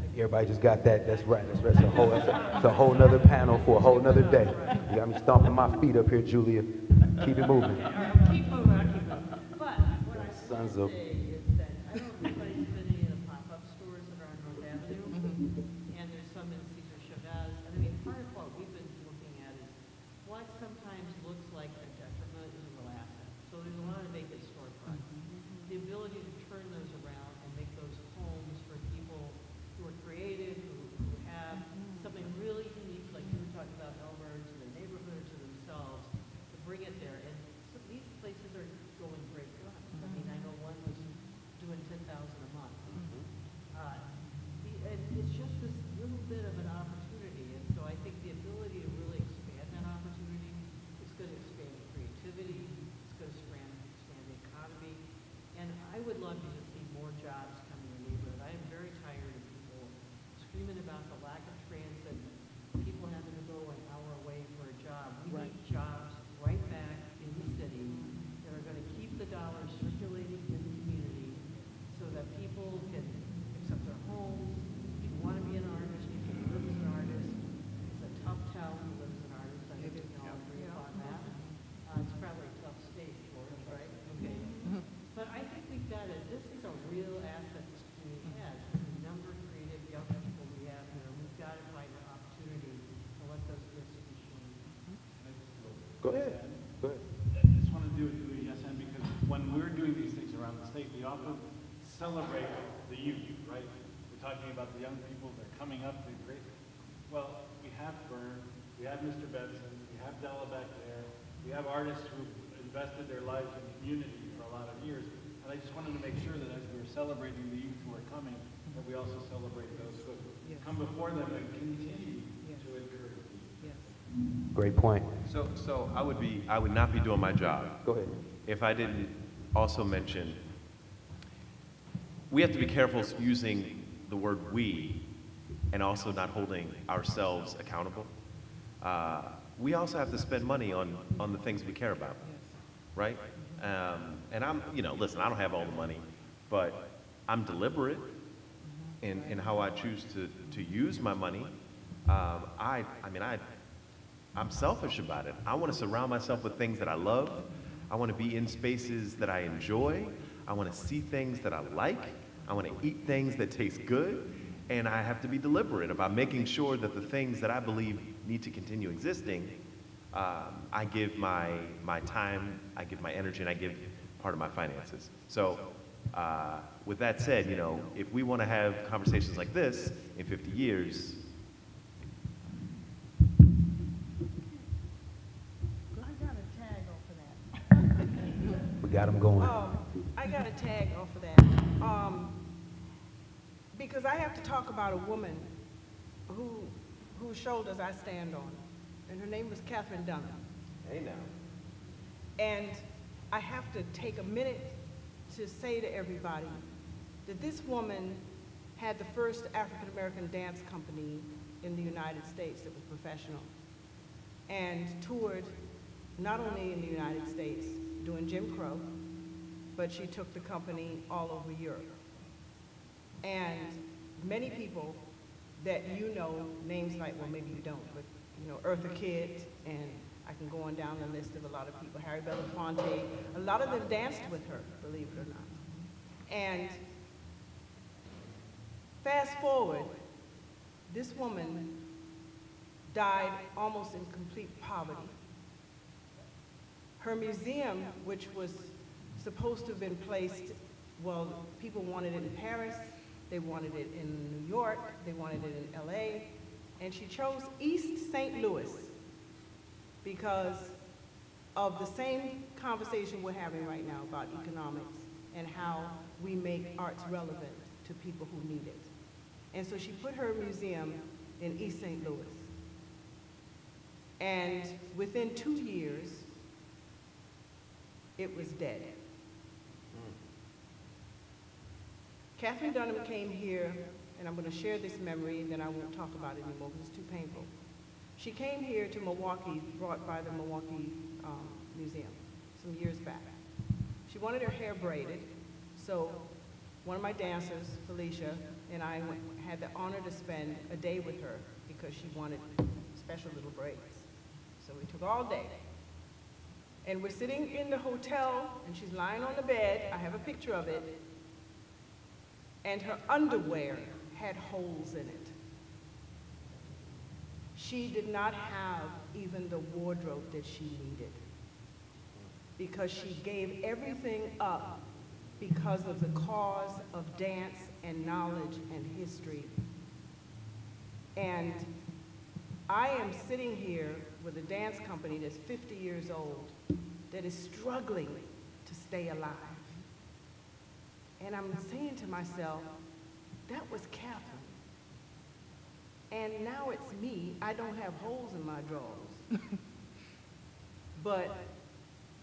big Everybody just got that. That's right. That's right. It's a whole, that's a, it's a whole nother panel for a whole nother day. You got me stomping my feet up here, Julia. Keep it moving. Keep moving, keep moving. But what I Sons of- say is that, I don't know if anybody's been in any of the pop-up stores that are on North Avenue, and there's some in Cesar Chavez, and I mean, part of what we've been looking at is what sometimes looks like a detriment is a real asset. So there's a lot of vacant storefronts. The ability to turn those around and make those homes for people who are creative, who, who have something really unique, like you were talking about Elmer, to the neighborhood, to themselves, to bring it there. And so these places are going great guns. that is, this is a real asset this community has, the number of creative young people we have here, we've got to find an opportunity to let those gifts be shown. Go ahead, go ahead. I just want to do it through ESN because when we're doing these things around the state, we often celebrate the youth, right? We're talking about the young people, that are coming up, they're great. Well, we have Byrne, we have Mr. Benson, we have Della back there, we have artists who've invested their lives in the community for a lot of years. And I just wanted to make sure that as we're celebrating the youth who are coming, that we also celebrate those who have come before them and continue to encourage the youth. Yes. Great point. So, so I would be, I would not be doing my job Go ahead. if I didn't also mention, we have to be careful using the word "we" and also not holding ourselves accountable. Uh, we also have to spend money on, on the things we care about, right? Um, and I'm, you know, listen, I don't have all the money, but I'm deliberate in, in how I choose to, to use my money. Um, I, I mean, I, I'm selfish about it. I want to surround myself with things that I love. I want to be in spaces that I enjoy. I want to see things that I like. I want to eat things that taste good. And I have to be deliberate about making sure that the things that I believe need to continue existing, um, I give my, my time, I give my energy, and I give part of my finances. So, uh, with that said, you know, if we want to have conversations like this in 50 years, I got a tag off of that. We got them going. Um, I got a tag off of that. Um, because I have to talk about a woman who, whose shoulders I stand on. And her name was Katherine Dunham. hey now. And I have to take a minute to say to everybody that this woman had the first African-American dance company in the United States that was professional and toured not only in the United States doing Jim Crow, but she took the company all over Europe. And many people that you know, names like, well, maybe you don't, but, you know, Eartha Kitt, and I can go on down the list of a lot of people, Harry Belafonte, a lot of them danced with her, believe it or not. And fast forward, this woman died almost in complete poverty. Her museum, which was supposed to have been placed, well, people wanted it in Paris, they wanted it in New York, they wanted it in LA, and she chose East St. Louis because of the same conversation we're having right now about economics and how we make arts relevant to people who need it. And so she put her museum in East St. Louis. And within two years, it was dead. Katherine Dunham came here, and I'm going to share this memory, and then I won't talk about it anymore because it's too painful. She came here to Milwaukee, brought by the Milwaukee um, Museum some years back. She wanted her hair braided, so one of my dancers, Felicia, and I went, had the honor to spend a day with her because she wanted special little braids. So we took all day. And we're sitting in the hotel, and she's lying on the bed. I have a picture of it. And her underwear had holes in it. She did not have even the wardrobe that she needed because she gave everything up because of the cause of dance and knowledge and history. And I am sitting here with a dance company that's 50 years old that is struggling to stay alive. And I'm saying to myself, that was Katherine. And now it's me. I don't have holes in my drawers. but,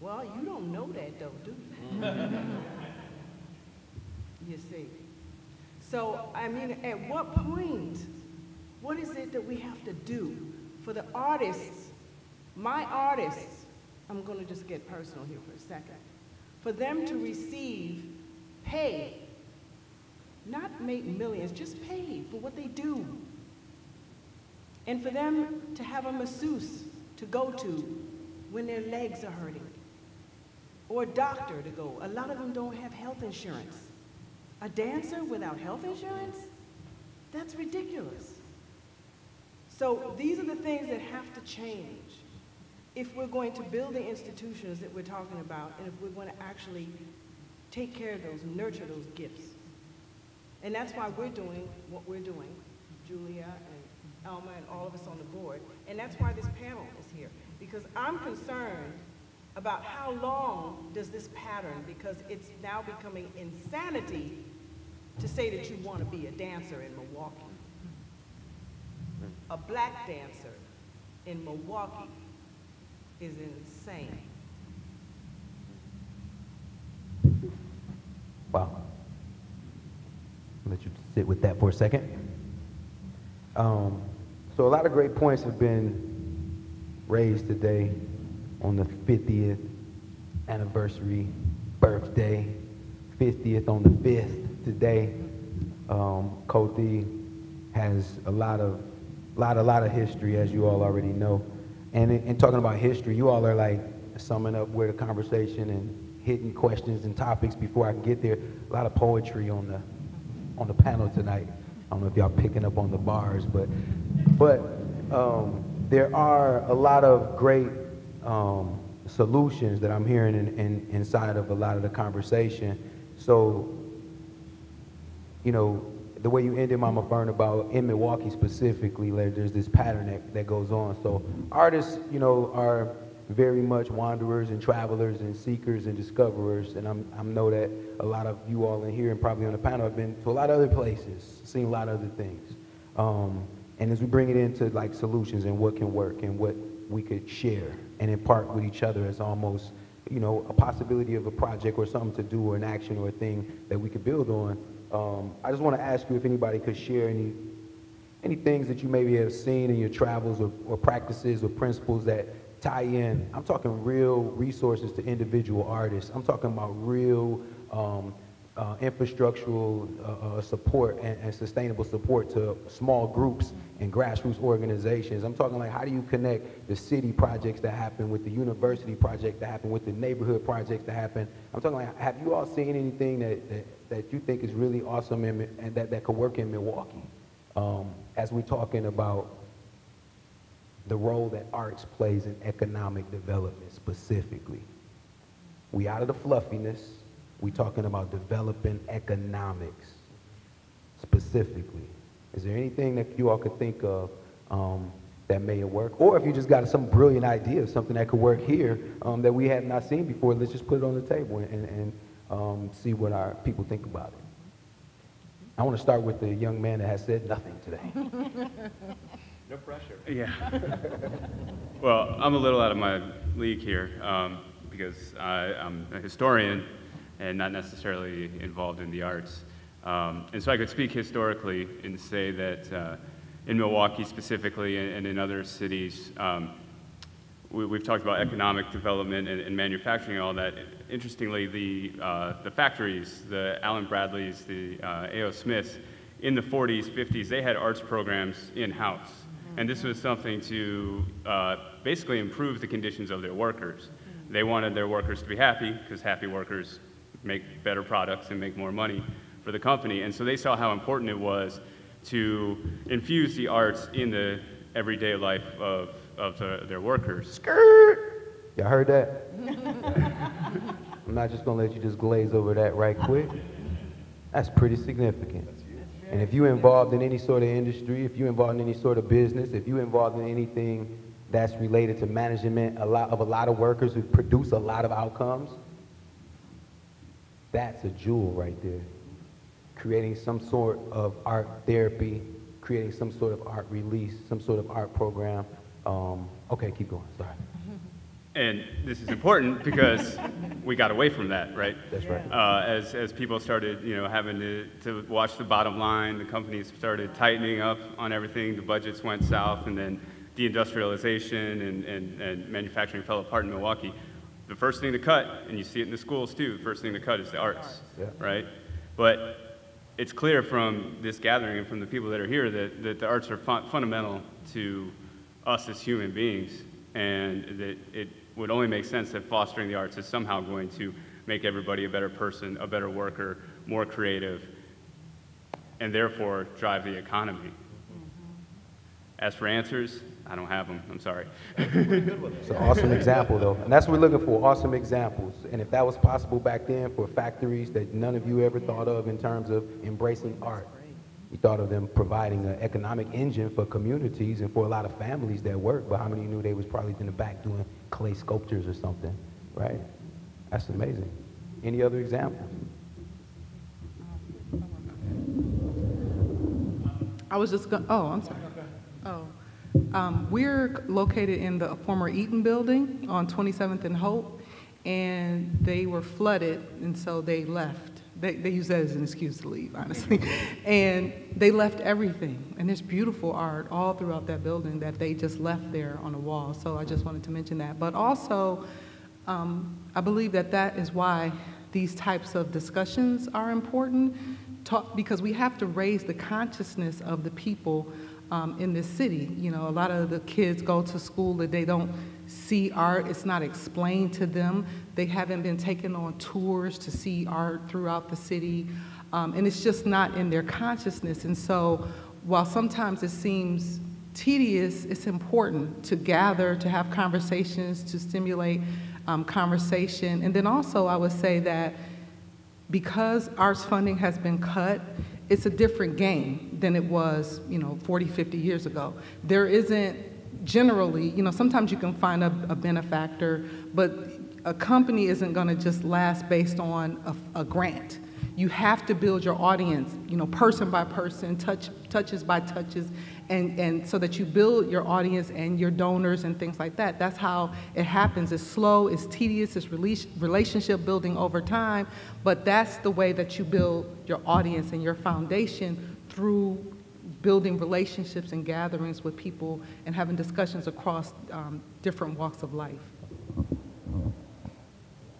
well, you don't know that though, do you? you see. So, I mean, at what point, what is it that we have to do for the artists, my artists, I'm going to just get personal here for a second, for them to receive pay, not make millions, just pay for what they do. And for them to have a masseuse to go to when their legs are hurting, or a doctor to go. A lot of them don't have health insurance. A dancer without health insurance? That's ridiculous. So these are the things that have to change if we're going to build the institutions that we're talking about and if we're going to actually take care of those, nurture those gifts. And that's why we're doing what we're doing, Julia and Alma and all of us on the board. And that's why this panel is here, because I'm concerned about how long does this pattern, because it's now becoming insanity to say that you want to be a dancer in Milwaukee. A black dancer in Milwaukee is insane. Wow. I'll let you sit with that for a second. Um, so a lot of great points have been raised today on the 50th anniversary birthday, 50th on the 5th today. Um, Kothi has a lot of, lot, a lot of history, as you all already know. And in talking about history, you all are like summing up where the conversation and hitting questions and topics before I can get there. A lot of poetry on the, on the panel tonight. I don't know if y'all picking up on the bars, but, but um, there are a lot of great um, solutions that I'm hearing in, in, inside of a lot of the conversation. So, you know, the way you ended Mama Ferne about in Milwaukee specifically, like, there's this pattern that, that goes on. So artists, you know, are very much wanderers and travelers and seekers and discoverers. And I'm, I know that a lot of you all in here and probably on the panel have been to a lot of other places, seen a lot of other things. Um, and as we bring it into like solutions and what can work and what we could share and impart with each other as almost, you know, a possibility of a project or something to do or an action or a thing that we could build on. Um, I just want to ask you if anybody could share any any things that you maybe have seen in your travels or, or practices or principles that tie in. I'm talking real resources to individual artists. I'm talking about real um, uh, infrastructural uh, uh, support and, and, sustainable support to small groups and grassroots organizations. I'm talking like how do you connect the city projects that happen with the university project that happen with the neighborhood projects that happen. I'm talking like have you all seen anything that, that, that you think is really awesome in, and that, that could work in Milwaukee um, as we're talking about the role that arts plays in economic development specifically. We out of the fluffiness, we talking about developing economics specifically. Is there anything that you all could think of um, that may work? Or if you just got some brilliant idea of something that could work here um, that we have not seen before, let's just put it on the table and, and um, see what our people think about it. I want to start with the young man that has said nothing today. No pressure. Yeah. well, I'm a little out of my league here um, because I, am a historian and not necessarily involved in the arts. Um, and so I could speak historically and say that uh, in Milwaukee specifically and, and in other cities, um, we, have talked about economic development and, and, manufacturing and all that. Interestingly, the, uh, the factories, the Allen Bradleys, the uh, A.O. Smiths, in the 40s, 50s, they had arts programs in-house. And this was something to uh, basically improve the conditions of their workers. They wanted their workers to be happy because happy workers make better products and make more money for the company. And so they saw how important it was to infuse the arts in the everyday life of, of the, their workers. Skirt! Y'all heard that? I'm not just gonna let you just glaze over that right quick. That's pretty significant. And if you're involved in any sort of industry, if you're involved in any sort of business, if you're involved in anything that's related to management a lot of a lot of workers who produce a lot of outcomes, that's a jewel right there. Creating some sort of art therapy, creating some sort of art release, some sort of art program. Um, okay, keep going, sorry. And this is important because we got away from that, right? That's right. Uh, as, as people started, you know, having to, to watch the bottom line, the companies started tightening up on everything, the budgets went south, and then deindustrialization and, and, and manufacturing fell apart in Milwaukee. The first thing to cut, and you see it in the schools too, the first thing to cut is the arts, yeah. right? But it's clear from this gathering and from the people that are here that, that the arts are fun fundamental to us as human beings and that it would only make sense that fostering the arts is somehow going to make everybody a better person, a better worker, more creative, and therefore drive the economy. Mm-hmm. As for answers, I don't have them. I'm sorry. It's an awesome example, though. And that's what we're looking for, awesome examples. And if that was possible back then for factories that none of you ever thought of in terms of embracing art, you thought of them providing an economic engine for communities and for a lot of families that work, but how many knew they was probably in the back doing clay sculptures or something, right? That's amazing. Any other examples? I was just going, oh, I'm sorry. Oh. Um, we're located in the former Eaton Building on 27th and Hope, and they were flooded, and so they left. They, they use that as an excuse to leave, honestly. and they left everything, and there's beautiful art all throughout that building that they just left there on the wall. So I just wanted to mention that. But also, um, I believe that that is why these types of discussions are important, talk, because we have to raise the consciousness of the people um, in this city. You know, a lot of the kids go to school that they don't see art, it's not explained to them. They haven't been taken on tours to see art throughout the city, um, and it's just not in their consciousness. And so, while sometimes it seems tedious, it's important to gather, to have conversations, to stimulate um, conversation. And then also, I would say that because arts funding has been cut, it's a different game than it was, you know, 40, 50 years ago. There isn't generally, you know, sometimes you can find a, a benefactor, but a company isn't going to just last based on a, a, grant. You have to build your audience, you know, person by person, touch, touches by touches, and, and so that you build your audience and your donors and things like that. That's how it happens. It's slow, it's tedious, it's relationship building over time, but that's the way that you build your audience and your foundation through building relationships and gatherings with people and having discussions across um, different walks of life.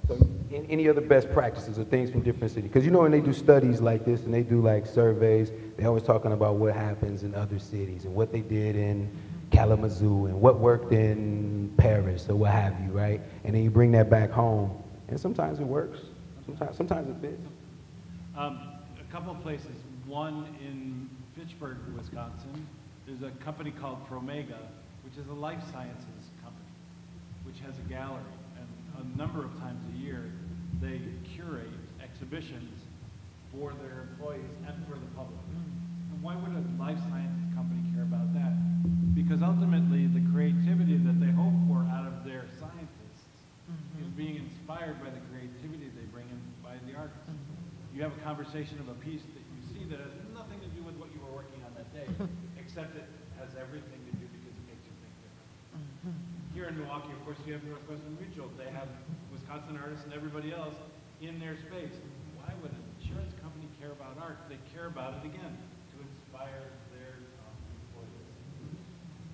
So, any other best practices or things from different cities? Because you know when they do studies like this and they do like surveys, they're always talking about what happens in other cities and what they did in Kalamazoo and what worked in Paris or what have you, right? And then you bring that back home, and sometimes it works. Sometimes, sometimes it fits. Um, a couple of places. One in Fitchburg, Wisconsin, there's a company called Promega, which is a life sciences company, which has a gallery. And a number of times they curate exhibitions for their employees and for the public. And why would a life sciences company care about that? Because ultimately, the creativity that they hope for out of their scientists mm-hmm. is being inspired by the creativity they bring in by the artists. Mm-hmm. You have a conversation of a piece that you see that has nothing to do with what you were working on that day, except it has everything to do because it makes you think differently. Mm-hmm. Here in Milwaukee, of course, you have Northwestern Mutual. They have Wisconsin artists and everybody else in their space. Why would an insurance company care about art? They care about it again to inspire their um, employees.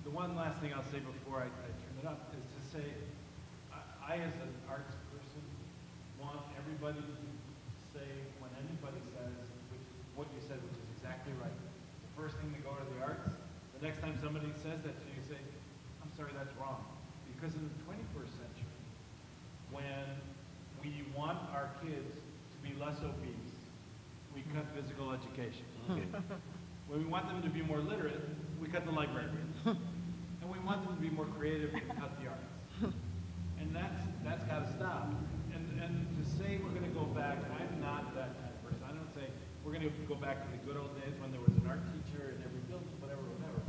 The one last thing I'll say before I, I turn it up is to say, I, I as an arts person want everybody to say when anybody says which, what you said, which is exactly right. The first thing to go to the arts. The next time somebody says that to you, say, I'm sorry, that's wrong. Because in the 21st century, when we want our kids to be less obese, we hmm. cut physical education. Hmm. Okay? when we want them to be more literate, we cut the librarians. Hmm. and we want them to be more creative, we cut the arts. And that's, that's got to stop. And, and to say we're going to go back, I'm not that kind of person. I don't say we're going to go back to the good old days when there was an art teacher in every building, whatever, whatever.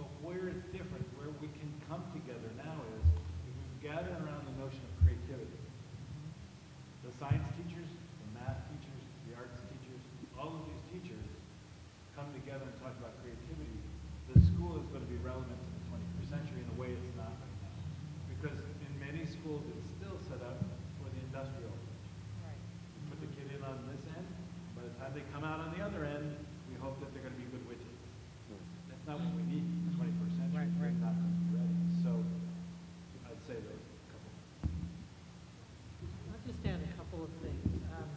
But where it's different, where we can come together now is if we gather around the notion of creativity. The science teachers, the math teachers, the arts teachers, all of these teachers come together and talk about creativity. The school is going to be relevant to the 21st century in a way it's not right now. Because in many schools, it's still set up for the industrial. Right. You put the kid in on this end, by the time they come out on the other end, we hope that they're going to be good widgets. That's not what we need in the 21st century. Right, right. Not going to be ready. So I'd say those couple. I'll just add a couple of things. Um,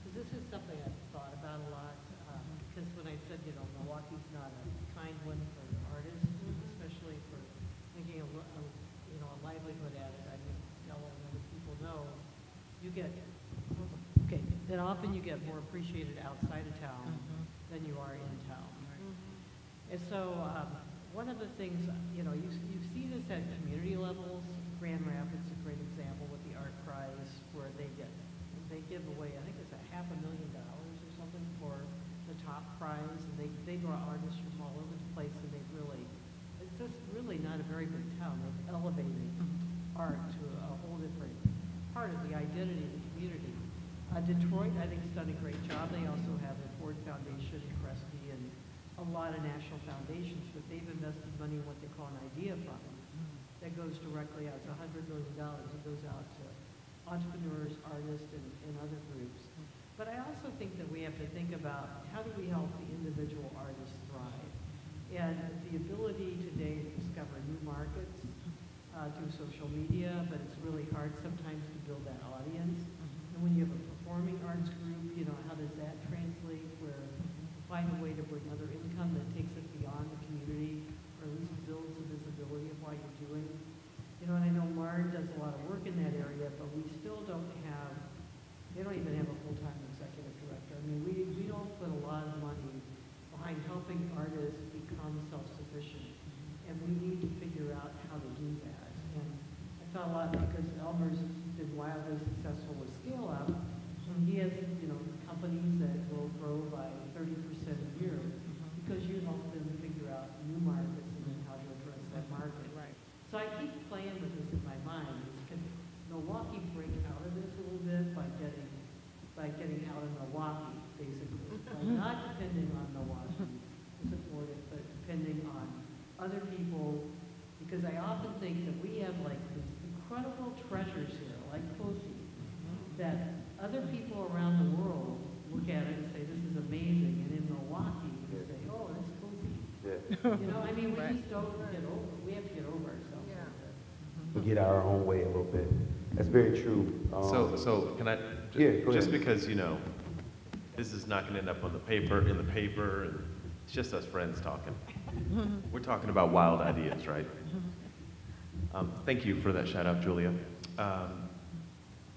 'cause this is something I've thought about a lot. Um, because when I said, you know, Milwaukee's not a kind one for artists, especially for thinking of, of you know, a livelihood at it, I mean, tell other people know, you get, then often you get more appreciated outside of town mm-hmm. than you are in mm-hmm. town. Mm-hmm. And so, um, one of the things, you know, you, you see this at community levels. Grand Rapids is a great example with the ArtPrize where they get, they give away, I think it's a half a million dollars or something for the top prize. And they, they draw artists from all over the place and they really, it's just really not a very big town. They've elevated art to a whole different part of the identity of the community. Uh, Detroit, I think, has done a great job. They also have the Ford Foundation, Kresge, and a lot of national foundations, but they've invested money in what they call an idea fund that goes directly out. It's a hundred million dollars. It goes out to entrepreneurs, artists, and, and other groups. But I also think that we have to think about how do we help the individual artists thrive? And the ability today to discover new markets uh, through social media, but it's really hard sometimes to build that audience. And when you have a performing arts group, you know, how does that translate where find a way to bring other income that takes it beyond the community, or at least builds the visibility of what you're doing. You know, and I know Marn does a lot of work in that area, but we still don't have, they don't even have a full-time executive director. I mean, we, we don't put a lot of money behind helping artists become self-sufficient. And we need to figure out how to do that. And I thought a lot, because Elmer's been wildly successful with Scale Up, and he has, you know, companies that will grow by thirty percent a year because you help them figure out new markets and then how to address that market. Right. So I keep playing with this in my mind. is Can Milwaukee break out of this a little bit by getting, by getting out of Milwaukee, basically? By not depending on Milwaukee to support it, but depending on other people. Because I often think that we have like these incredible treasures here, like Kothi, that other people around the world look at it and say, this is amazing. And in Milwaukee, we say, oh, that's Kothi. Yeah. You know, I mean, we Right. just don't get over, we have to get over ourselves. a little bit. We get our own way a little bit. That's very true. Um, So, so can I, Yeah, go just ahead. because, you know, this is not gonna end up on the paper, in the paper, and it's just us friends talking. We're talking about wild ideas, right? Um, thank you for that shout out, Julia. Um,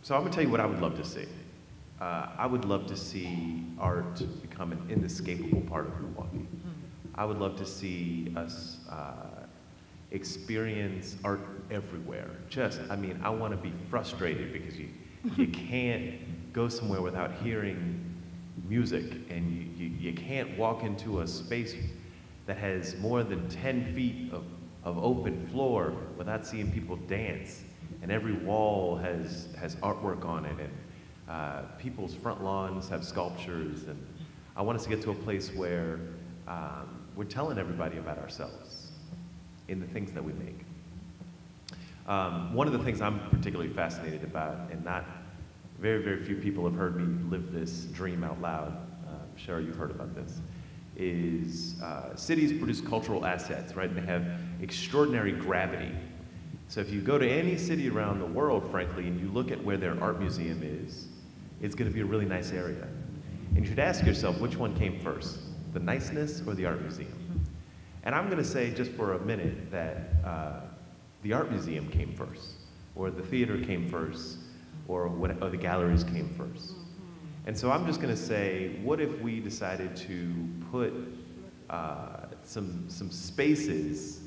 so I'm gonna tell you what I would love to see. Uh, I would love to see art become an inescapable part of Milwaukee. I would love to see us uh, experience art everywhere. Just, I mean, I want to be frustrated because you, you can't go somewhere without hearing music, and you, you, you can't walk into a space that has more than 10 feet of, of open floor without seeing people dance. And every wall has, has artwork on it, and uh, people's front lawns have sculptures. And I want us to get to a place where um, we're telling everybody about ourselves in the things that we make. Um, one of the things I'm particularly fascinated about, and not very, very few people have heard me live this dream out loud, uh, Cheryl, you've heard about this, is uh, cities produce cultural assets, right? And They have extraordinary gravity. So if you go to any city around the world, frankly, and you look at where their art museum is, it's going to be a really nice area. And you should ask yourself which one came first, the niceness or the art museum? And I'm going to say just for a minute that uh, the art museum came first, or the theater came first, or, what, or the galleries came first. And so I'm just going to say, what if we decided to put uh, some, some spaces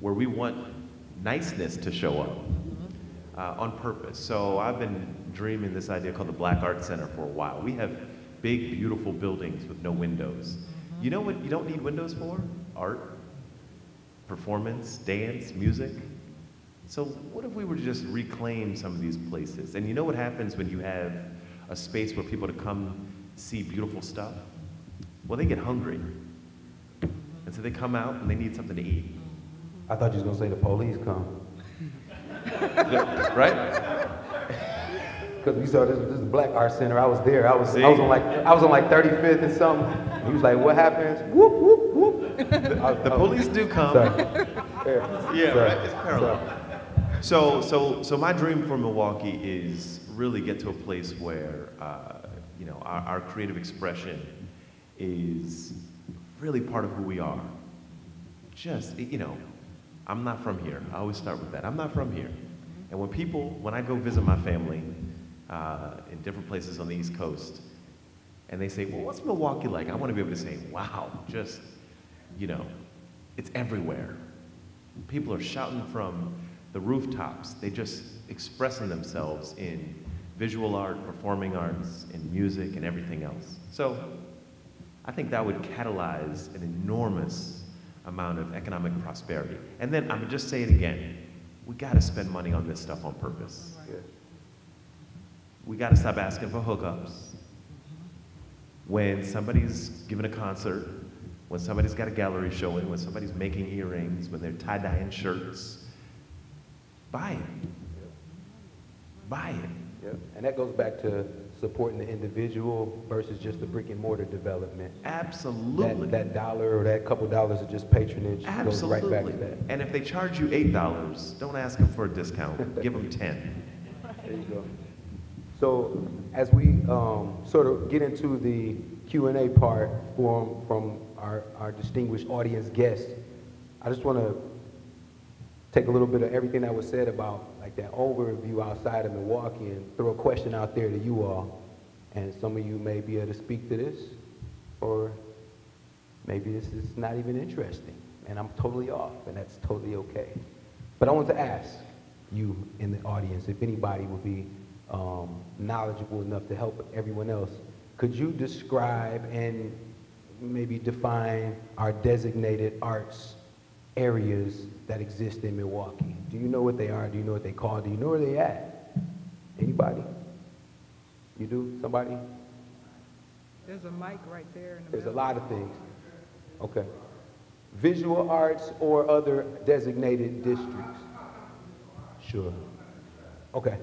where we want niceness to show up uh, on purpose? So I've been dreaming this idea called the Black Art Center for a while. We have big, beautiful buildings with no windows. You know what you don't need windows for? Art, performance, dance, music. So what if we were to just reclaim some of these places? And you know what happens when you have a space where people to come see beautiful stuff? Well, they get hungry. And so they come out and they need something to eat. I thought you was gonna say the police come. right? Because we saw this, this is the Black Art Center. I was there. I was, See? I was on like, I was on like 35th and something. He was like, "What happens?" Whoop whoop whoop. The, uh, the oh. police do come. Sorry. Yeah, Sorry. right. It's parallel. So, so, so my dream for Milwaukee is really get to a place where, uh, you know, our, our creative expression is really part of who we are. Just, you know, I'm not from here. I always start with that. I'm not from here. And when people, when I go visit my family uh, in different places on the East Coast, and they say, well, what's Milwaukee like? I want to be able to say, wow, just, you know, it's everywhere. People are shouting from the rooftops. They just expressing themselves in visual art, performing arts, in music, and everything else. So I think that would catalyze an enormous amount of economic prosperity. And then I'm just say it again. We gotta spend money on this stuff on purpose. We gotta stop asking for hookups. When somebody's giving a concert, when somebody's got a gallery showing, when somebody's making earrings, when they're tie-dyeing shirts, buy it. Buy it. Yep. And that goes back to supporting the individual versus just the brick and mortar development. Absolutely. That, that dollar or that couple dollars of just patronage goes right back to that. And if they charge you eight dollars, don't ask them for a discount. Give them ten. There you go. So as we um, sort of get into the Q and A part from, from our, our distinguished audience guests, I just want to take a little bit of everything that was said about like that overview outside of Milwaukee and throw a question out there to you all. And some of you may be able to speak to this, or maybe this is not even interesting, and I'm totally off, and that's totally okay. But I want to ask you in the audience if anybody would be um, knowledgeable enough to help everyone else. Could you describe and maybe define our designated arts areas that exist in Milwaukee? Do you know what they are? Do you know what they call? Do you know where they at? Anybody? You do? Somebody? There's a mic right there in the There's a lot of things. Okay. Visual arts or other designated districts? Sure. Okay.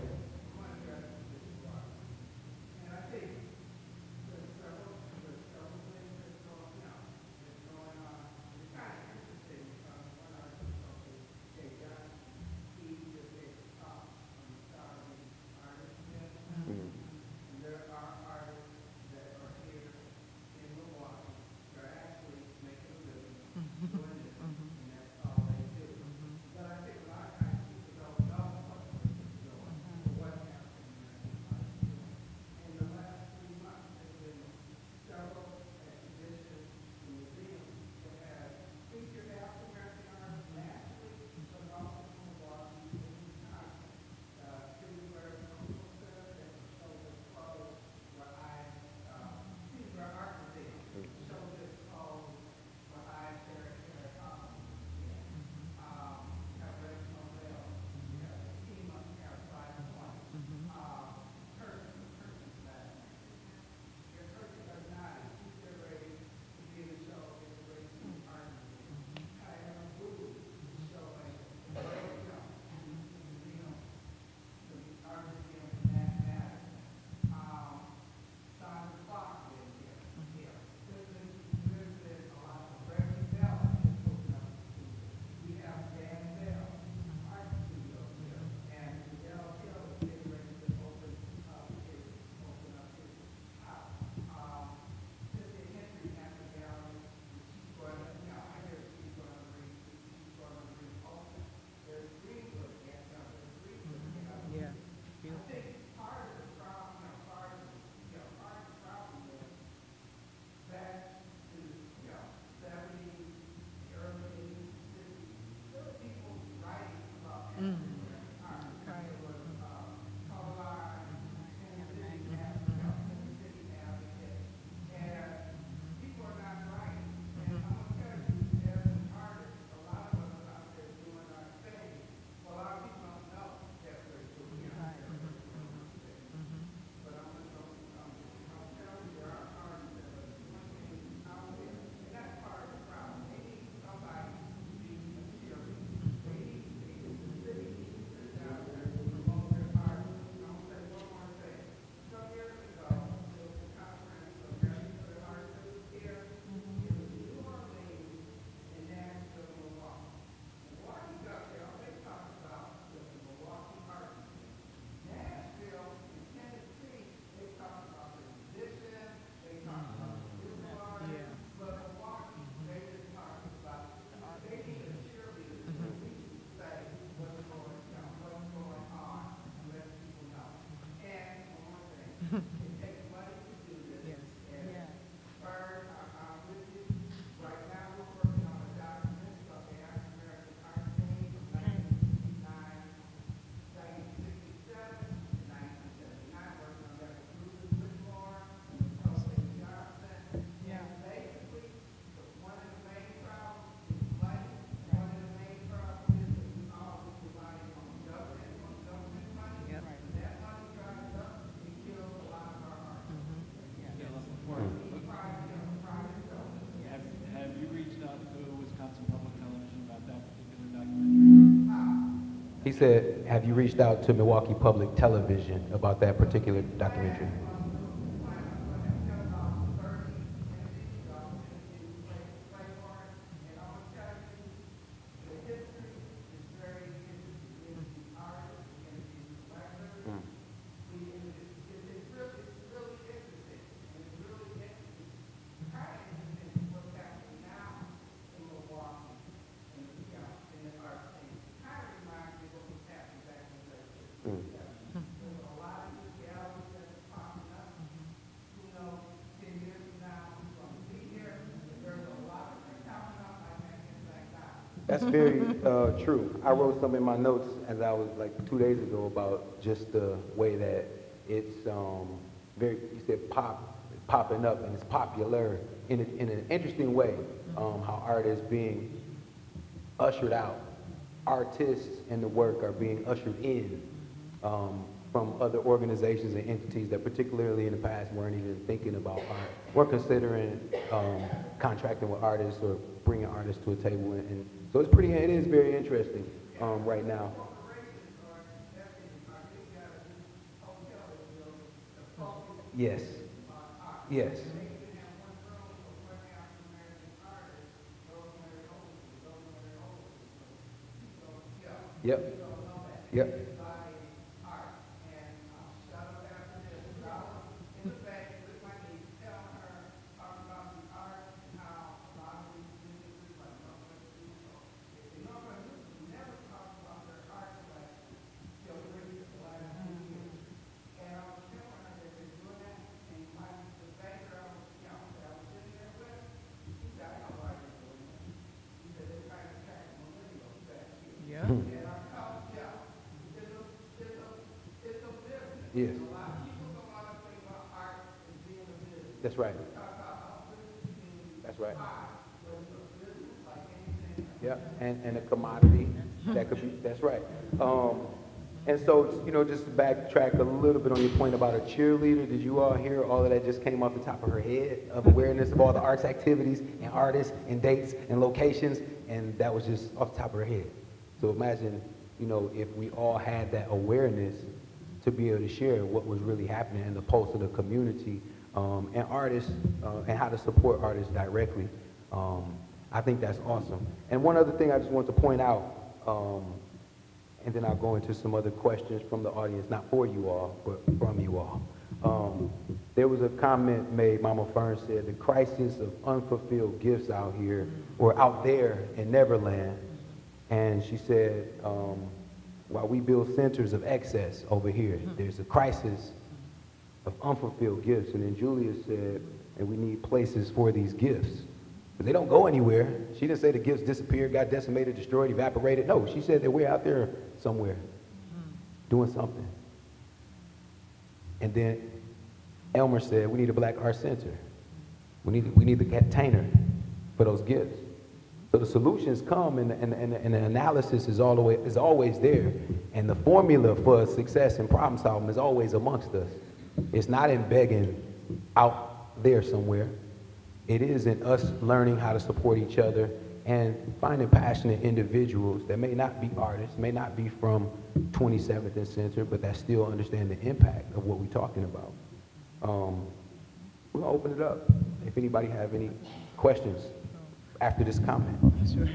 Said, have you reached out to Milwaukee Public Television about that particular documentary? Very uh, true. I wrote some in my notes as I was like two days ago about just the way that it's um, very, you said pop, popping up and it's popular in, a, in an interesting way. Um, how art is being ushered out. Artists and the work are being ushered in um, from other organizations and entities that particularly in the past weren't even thinking about art. We're considering um, contracting with artists or bringing artists to a table. And, and so it's pretty, it is very interesting um, right now. Yes. Yes. Yep. Yep. Yes. That's right. That's right. Yeah, and, and a commodity that could be, that's right. Um, and so, you know, just to backtrack a little bit on your point about a cheerleader, did you all hear all of that just came off the top of her head of awareness of all the arts activities and artists and dates and locations? And that was just off the top of her head. So imagine, you know, if we all had that awareness to be able to share what was really happening in the pulse of the community um, and artists uh, and how to support artists directly. Um, I think that's awesome. And one other thing I just want to point out, um, and then I'll go into some other questions from the audience, not for you all, but from you all. Um, there was a comment made, Mama Ferne said, the crisis of unfulfilled gifts out here, or out there in Neverland. And she said, um, while we build centers of excess over here, mm-hmm. there's a crisis of unfulfilled gifts. And then Julia said, and we need places for these gifts. But they don't go anywhere. She didn't say the gifts disappeared, got decimated, destroyed, evaporated. No, she said that we're out there somewhere mm-hmm. doing something. And then Elmer said, we need a black art center. We need, we need the container for those gifts. So the solutions come and, and, and, and the analysis is, all the way, is always there. And the formula for success and problem solving is always amongst us. It's not in begging out there somewhere. It is in us learning how to support each other and finding passionate individuals that may not be artists, may not be from 27th and Center, but that still understand the impact of what we're talking about. Um, we'll open it up. If anybody have any questions after this comment. Sure.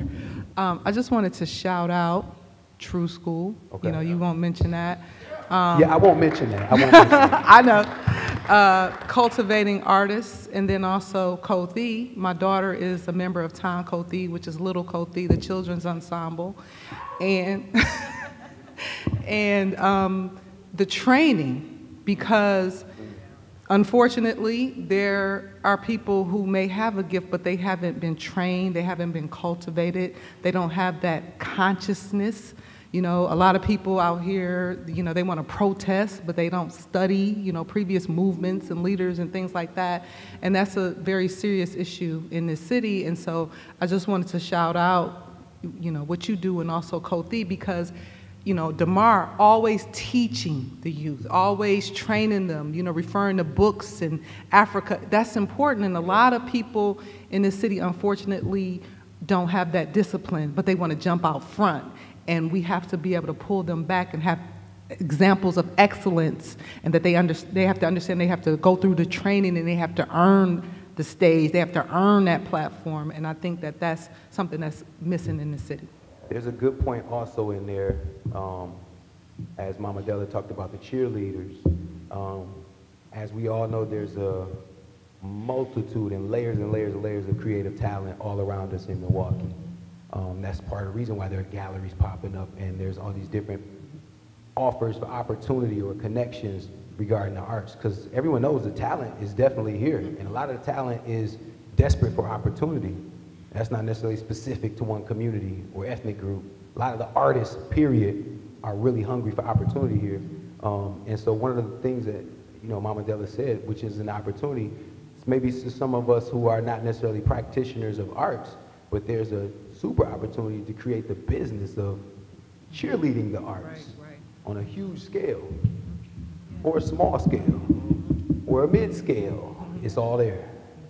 Um, I just wanted to shout out TRUE Skool. Okay. You know, you won't mention that. Um, Yeah, I won't mention that. I won't mention that. I know. Uh, cultivating artists, and then also Kothi. My daughter is a member of Town Kothi, which is Little Kothi, the children's ensemble, and and um, the training because Unfortunately, there are people who may have a gift, but they haven't been trained, they haven't been cultivated, they don't have that consciousness. You know, a lot of people out here, you know, they want to protest, but they don't study, you know, previous movements and leaders and things like that. And that's a very serious issue in this city. And so I just wanted to shout out, you know, what you do and also Kothi because you know, DeMar always teaching the youth, always training them, you know, referring to books and Africa. That's important. And a lot of people in the city, unfortunately, don't have that discipline, but they want to jump out front. And we have to be able to pull them back and have examples of excellence and that they, under, they have to understand they have to go through the training and they have to earn the stage, they have to earn that platform. And I think that that's something that's missing in the city. There's a good point also in there, um, as Mama Della talked about the cheerleaders. Um, as we all know, there's a multitude and layers and layers and layers of creative talent all around us in Milwaukee. Um, that's part of the reason why there are galleries popping up and there's all these different offers for opportunity or connections regarding the arts because everyone knows the talent is definitely here and a lot of the talent is desperate for opportunity. That's not necessarily specific to one community or ethnic group. A lot of the artists, period, are really hungry for opportunity here. Um, and so one of the things that, you know, Mama Della said, which is an opportunity, maybe to some of us who are not necessarily practitioners of arts, but there's a super opportunity to create the business of cheerleading the arts Right, right. on a huge scale or a small scale or a mid scale. It's all there.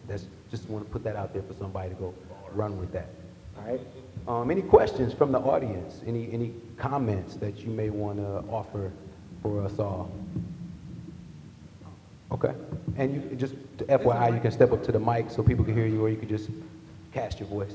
That's just want to put that out there for somebody to go run with that. All right. Um, any questions from the audience? Any any comments that you may want to offer for us all? Okay. And you just to FYI, you can step up to the mic so people can hear you, or you can just cast your voice.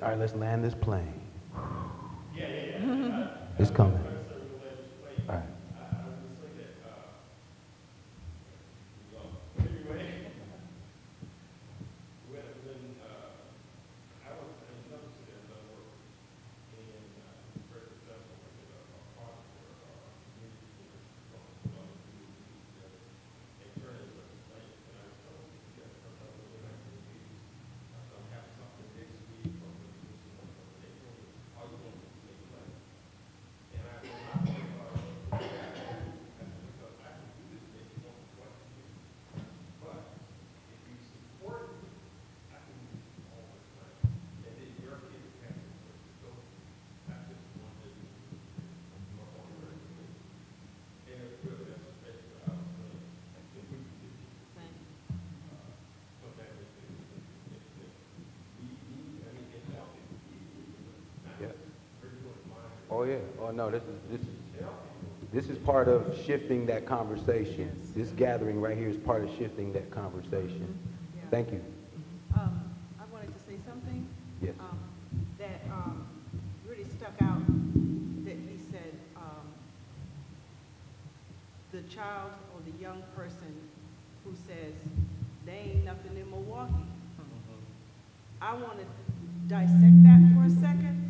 All right, let's land this plane. It's coming. Oh, yeah. Oh, no, this is, this is, this is part of shifting that conversation. This gathering right here is part of shifting that conversation. Thank you. Um, I wanted to say something. Yes. um, That, um, really stuck out, that he said, um, the child or the young person who says, they ain't nothing in Milwaukee. I want to dissect that for a second,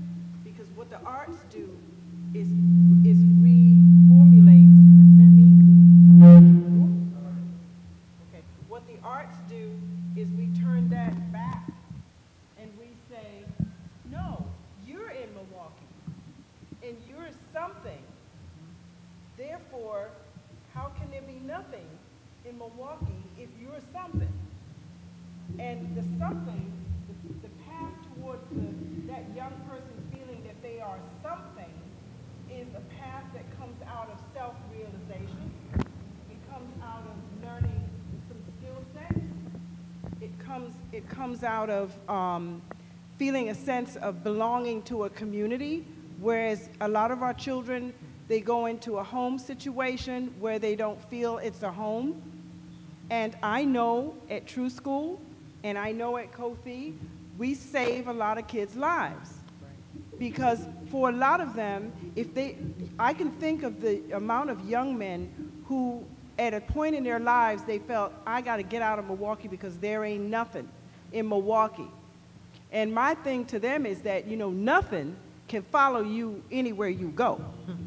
because what the arts do is, is reformulate, is that me? Okay, what the arts do is we turn that back and we say, no, you're in Milwaukee and you're something. Therefore, how can there be nothing in Milwaukee if you're something? And the something, the, the path towards the, that young person feeling that they are something is a path that comes out of self-realization. It comes out of learning some skill sets. It comes, out of um, feeling a sense of belonging to a community, whereas a lot of our children, they go into a home situation where they don't feel it's a home. And I know at TRUE Skool, and I know at Kothi, we save a lot of kids' lives. Because for a lot of them, if they, I can think of the amount of young men who, at a point in their lives, they felt, I got to get out of Milwaukee because there ain't nothing in Milwaukee. And my thing to them is that, you know, nothing can follow you anywhere you go.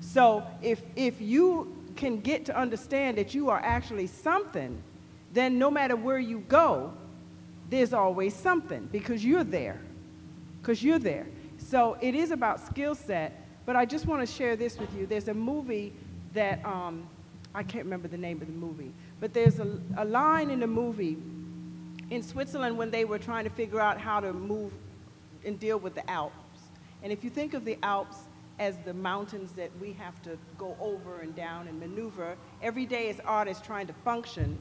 So if, if you can get to understand that you are actually something, then no matter where you go, there's always something because you're there. Because you're there. So it is about skill set, but I just want to share this with you. There's a movie that, um, I can't remember the name of the movie, but there's a, a line in the movie in Switzerland when they were trying to figure out how to move and deal with the Alps. And if you think of the Alps as the mountains that we have to go over and down and maneuver every day as artists trying to function,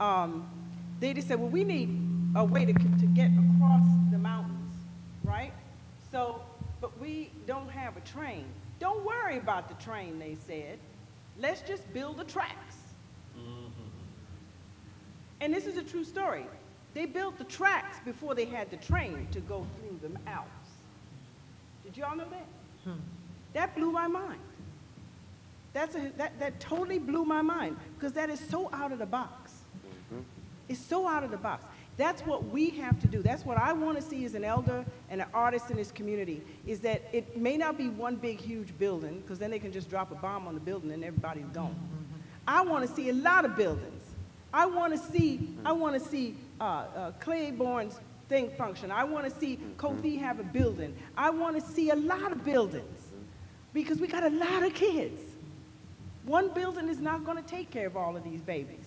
um, they just said, well, we need a way to, to get across the mountains, right? So, but we don't have a train. Don't worry about the train, they said. Let's just build the tracks. And this is a true story. They built the tracks before they had the train to go through the Alps. Did y'all know that? Hmm. That blew my mind. That's a, that, that totally blew my mind because that is so out of the box. Mm-hmm. It's so out of the box. That's what we have to do. That's what I want to see as an elder and an artist in this community is that it may not be one big, huge building because then they can just drop a bomb on the building and everybody's gone. Mm-hmm. I want to see a lot of buildings. I want to see, I want to see uh, uh, Claiborne's thing function. I want to see Kothi have a building. I want to see a lot of buildings because we got a lot of kids. One building is not going to take care of all of these babies.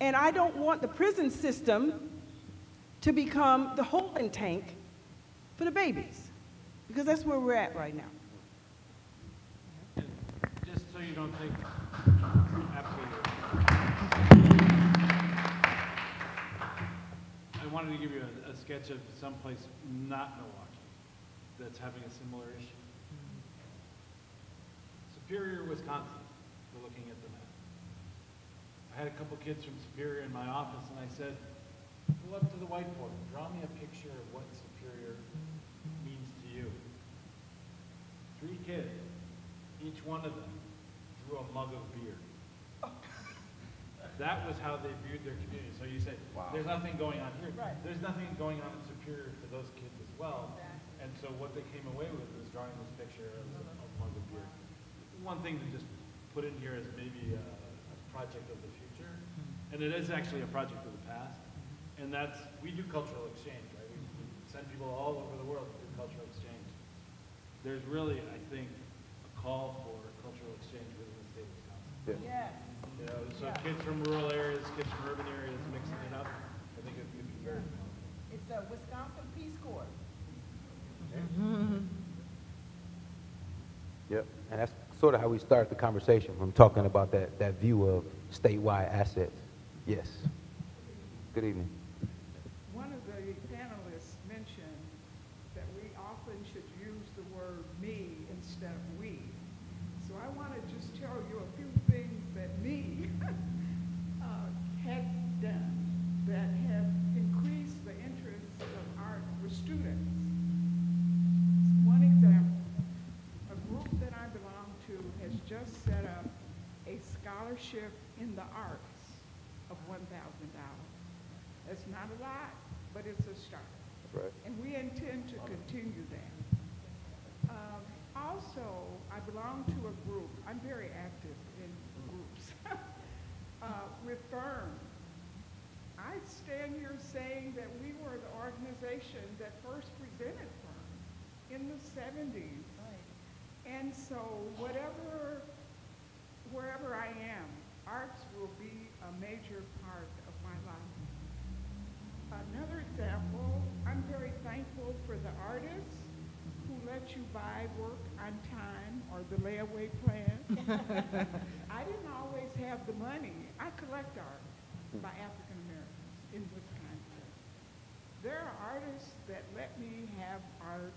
And I don't want the prison system to become the holding tank for the babies because that's where we're at right now. Just so you don't think, wanted to give you a, a sketch of someplace not Milwaukee that's having a similar issue. Superior, Wisconsin, we're looking at the map. I had a couple kids from Superior in my office and I said, go up to the whiteboard, draw me a picture of what Superior means to you. Three kids, each one of them drew a mug of beer. That was how they viewed their community. So you say, there's nothing going on here. Right. There's nothing going on in Superior for those kids as well. And so what they came away with was drawing this picture of a a mug of beer. One thing to just put in here is maybe a, a project of the future, hmm. and it is actually a project of the past. And that's, we do cultural exchange, right? We we send people all over the world to do cultural exchange. There's really, I think, a call for cultural exchange within the state of Wisconsin. Yes. You know, so Yeah. kids from rural areas, kids from urban areas mixing it up, I think it could be very fun. It's a Wisconsin Peace Corps. Yep. And that's sort of how we start the conversation, from talking about that, that view of statewide assets. Yes. Good evening. One of the panelists mentioned that we often should use the word me instead of we. So I want to just tell you a few things that me uh, has done that have increased the interest of art with students. One example, a group that I belong to has just set up a scholarship in the arts of $1,000. It's not a lot, but it's a start. Right. And we intend to continue that. Um, Also, I belong to a group, I'm very active in groups, uh, with Ferne. I stand here saying that we were the organization that first presented Ferne in the 70s. And so whatever, wherever I am, arts will be a major part of my life. Another example, I'm very thankful for the artists who let you buy work on time or the layaway plan. I didn't always have the money. I collect art by African Americans in Wisconsin. There are artists that let me have art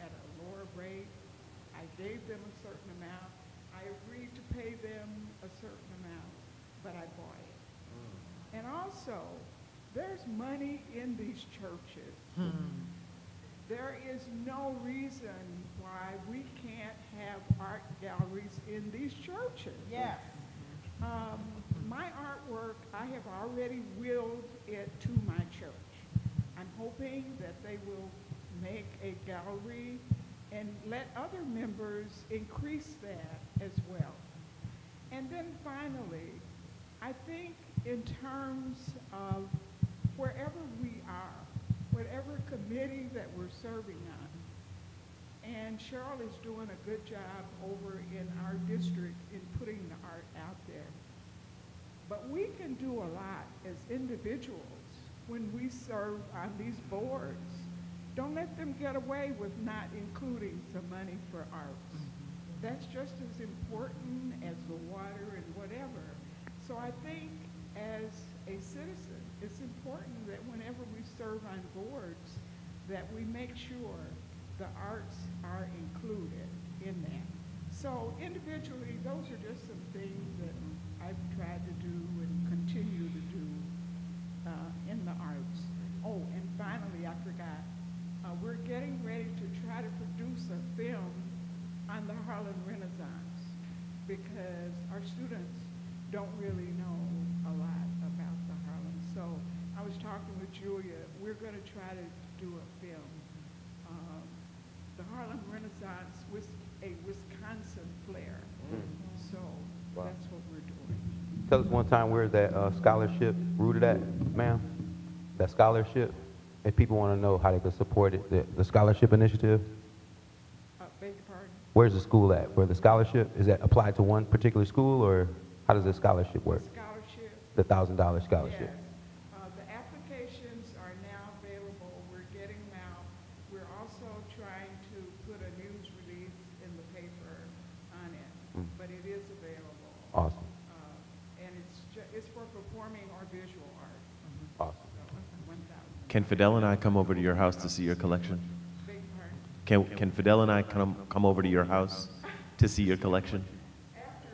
at a lower rate. I gave them a certain amount. I agreed to pay them a certain amount, but I bought it. Hmm. And also, there's money in these churches. Hmm. There is no reason why we can't have art galleries in these churches. Yes. Um, my artwork, I have already willed it to my church. I'm hoping that they will make a gallery and let other members increase that as well. And then finally, I think in terms of wherever we are, whatever committee that we're serving on, and Cheryl is doing a good job over in our district in putting the art out there. But we can do a lot as individuals when we serve on these boards. Don't let them get away with not including some money for arts. Mm-hmm. That's just as important as the water and whatever. So I think as a citizen, it's important that whenever we serve on boards, that we make sure the arts are included in that. So individually, those are just some things that I've tried to do and continue to do uh, in the arts. Oh, and finally, I forgot, uh, we're getting ready to try to produce a film on the Harlem Renaissance because our students don't really know a lot about the Harlem. So I was talking with Julia, we're going to try to do a film. Um, the Harlem Renaissance with a Wisconsin flair. So Wow. that's what we're doing. Tell us one time where that uh, scholarship rooted at, ma'am? That scholarship? If people want to know how they can support it, the, the scholarship initiative? Uh, beg your pardon? Where's the school at for the scholarship? Is that applied to one particular school, or how does the scholarship work? Scholarship. The thousand dollar scholarship? Yes. Uh, the applications are now available. We're getting them out. We're also trying to put a news release in the paper on it, Mm. but it is available. Awesome, Uh, and it's ju- it's for performing or visual art. awesome. So, one thousand. Can Fidel and I come over to your house to see your collection? Beg your pardon? Can, can Fidel and I come, come over to your house to see your collection? After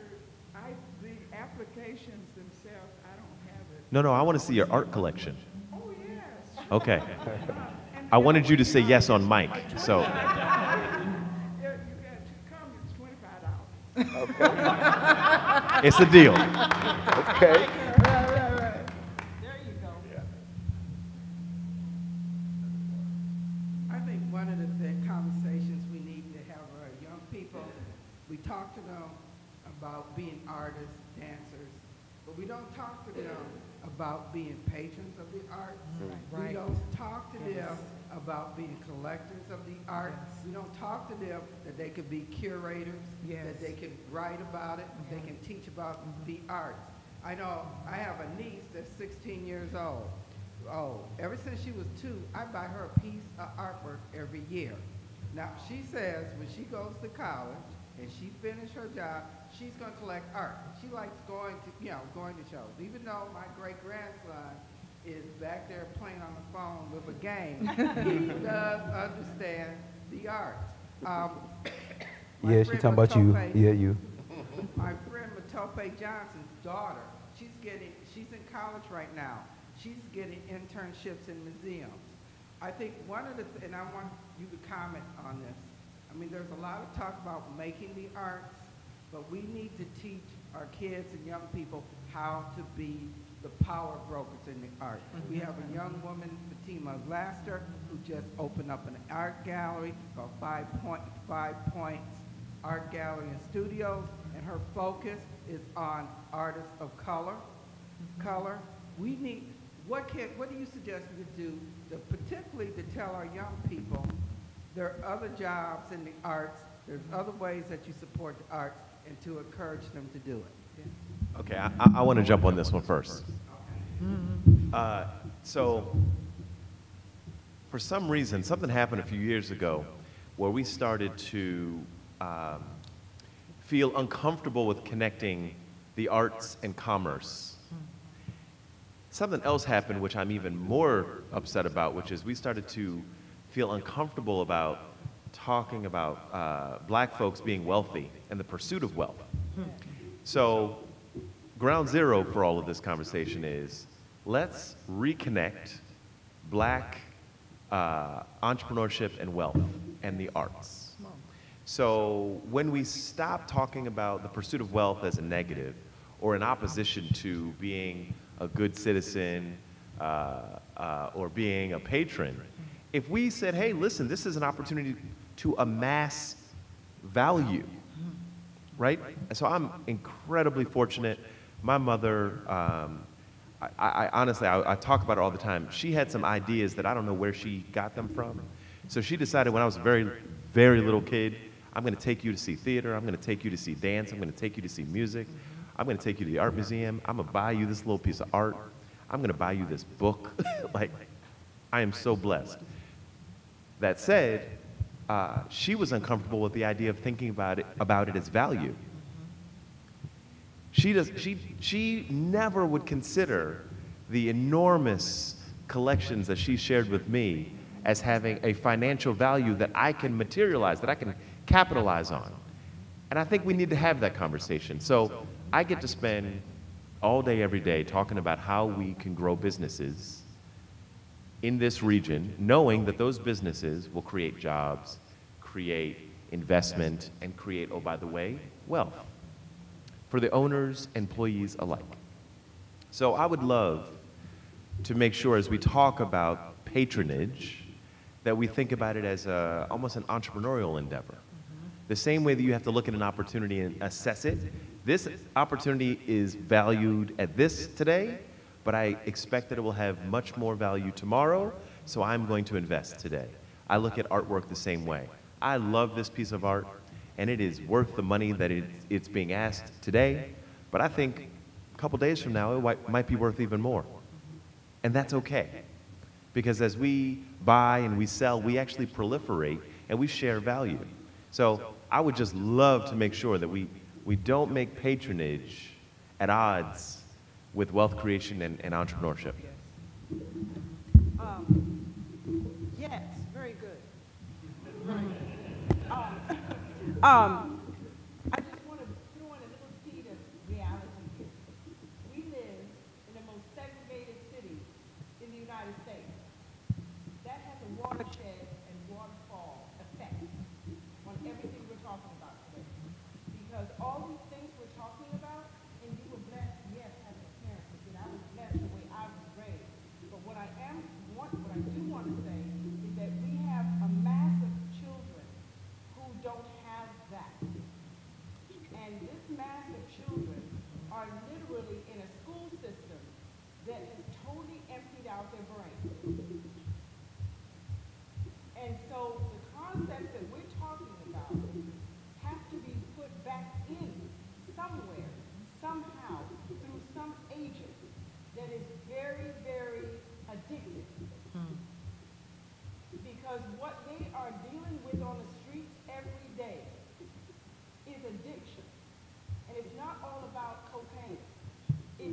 I, the applications themselves, I don't have it. No, no, I want to see your art collection. Oh, yes. Okay. I wanted you to say yes on mic, so. Yeah, you got to come, it's twenty-five dollars. It's a deal. Okay. There you go. I think one of the, the conversations we need to have our young people, we talk to them about being artists, dancers, but we don't talk to them about being patrons of the arts. Mm-hmm. Right. We don't talk to them about being collectors of the art. We don't talk to them that they could be curators, Yes. that they can write about it, they can teach about mm-hmm. the arts. I know, I have a niece that's 16 years old. Oh, ever since she was two, I buy her a piece of artwork every year. Now, she says when she goes to college and she finished her job, she's gonna collect art. She likes going to, you know, going to shows. Even though my great-grandson is back there playing on the phone with a game, he does understand the art. Um, Yeah, she's friend talking about you. Yeah, you. my friend Matope Johnson's daughter, she's getting, she's in college right now. She's getting internships in museums. I think one of the, th- and I want you to comment on this. I mean, there's a lot of talk about making the arts, but we need to teach our kids and young people how to be the power brokers in the art. We have a young woman, Fatima Laster, who just opened up an art gallery called Five Point, Five Points Art Gallery and Studios, and her focus is on artists of color, color. We need, what can, what do you suggest we do, to particularly to tell our young people, there are other jobs in the arts, there's other ways that you support the arts, and to encourage them to do it? Okay, I, I want to jump on this one first. Uh, so, for some reason, something happened a few years ago where we started to um, feel uncomfortable with connecting the arts and commerce. Something else happened, which I'm even more upset about, which is we started to feel uncomfortable about talking about uh, black folks being wealthy and the pursuit of wealth. So, ground zero for all of this conversation is let's reconnect black uh, entrepreneurship and wealth and the arts. So when we stop talking about the pursuit of wealth as a negative or in opposition to being a good citizen uh, uh, or being a patron, if we said, hey, listen, this is an opportunity to amass value, right? And so I'm incredibly fortunate. My mother, um, I, I, honestly, I, I talk about it all the time. She had some ideas that I don't know where she got them from. So she decided when I was a very, very little kid, I'm going to take you to see theater. I'm going to take you to see dance. I'm going to take you to see music. I'm going to take you to the art museum. I'm going to buy you this little piece of art. I'm going to buy you this book. like, I am so blessed. That said, uh, she was uncomfortable with the idea of thinking about it, about it as value. She, does, she, she never would consider the enormous collections that she shared with me as having a financial value that I can materialize, that I can capitalize on. And I think we need to have that conversation. So I get to spend all day, every day talking about how we can grow businesses in this region, knowing that those businesses will create jobs, create investment, and create, oh, by the way, wealth for the owners, employees alike. So I would love to make sure as we talk about patronage that we think about it as a, almost an entrepreneurial endeavor. Mm-hmm. The same way that you have to look at an opportunity and assess it, this opportunity is valued at this today, but I expect that it will have much more value tomorrow, so I'm going to invest today. I look at artwork the same way. I love this piece of art, and it is worth the money that it, it's being asked today, but I think a couple days from now, it might, be worth even more. And that's okay, because as we buy and we sell, we actually proliferate and we share value. So I would just love to make sure that we, we don't make patronage at odds with wealth creation and, and entrepreneurship. Um, yes, very good. Um, um, I just want to throw in a little seed of reality here. We live in the most segregated city in the United States. That has a water children are literally in a school system that has totally emptied out their brains. And so the concepts that we're talking about have to be put back in somewhere, somehow, through some agent that is very, very addictive. Because what they are dealing with on the streets every day is addiction. And it's not all about cocaine.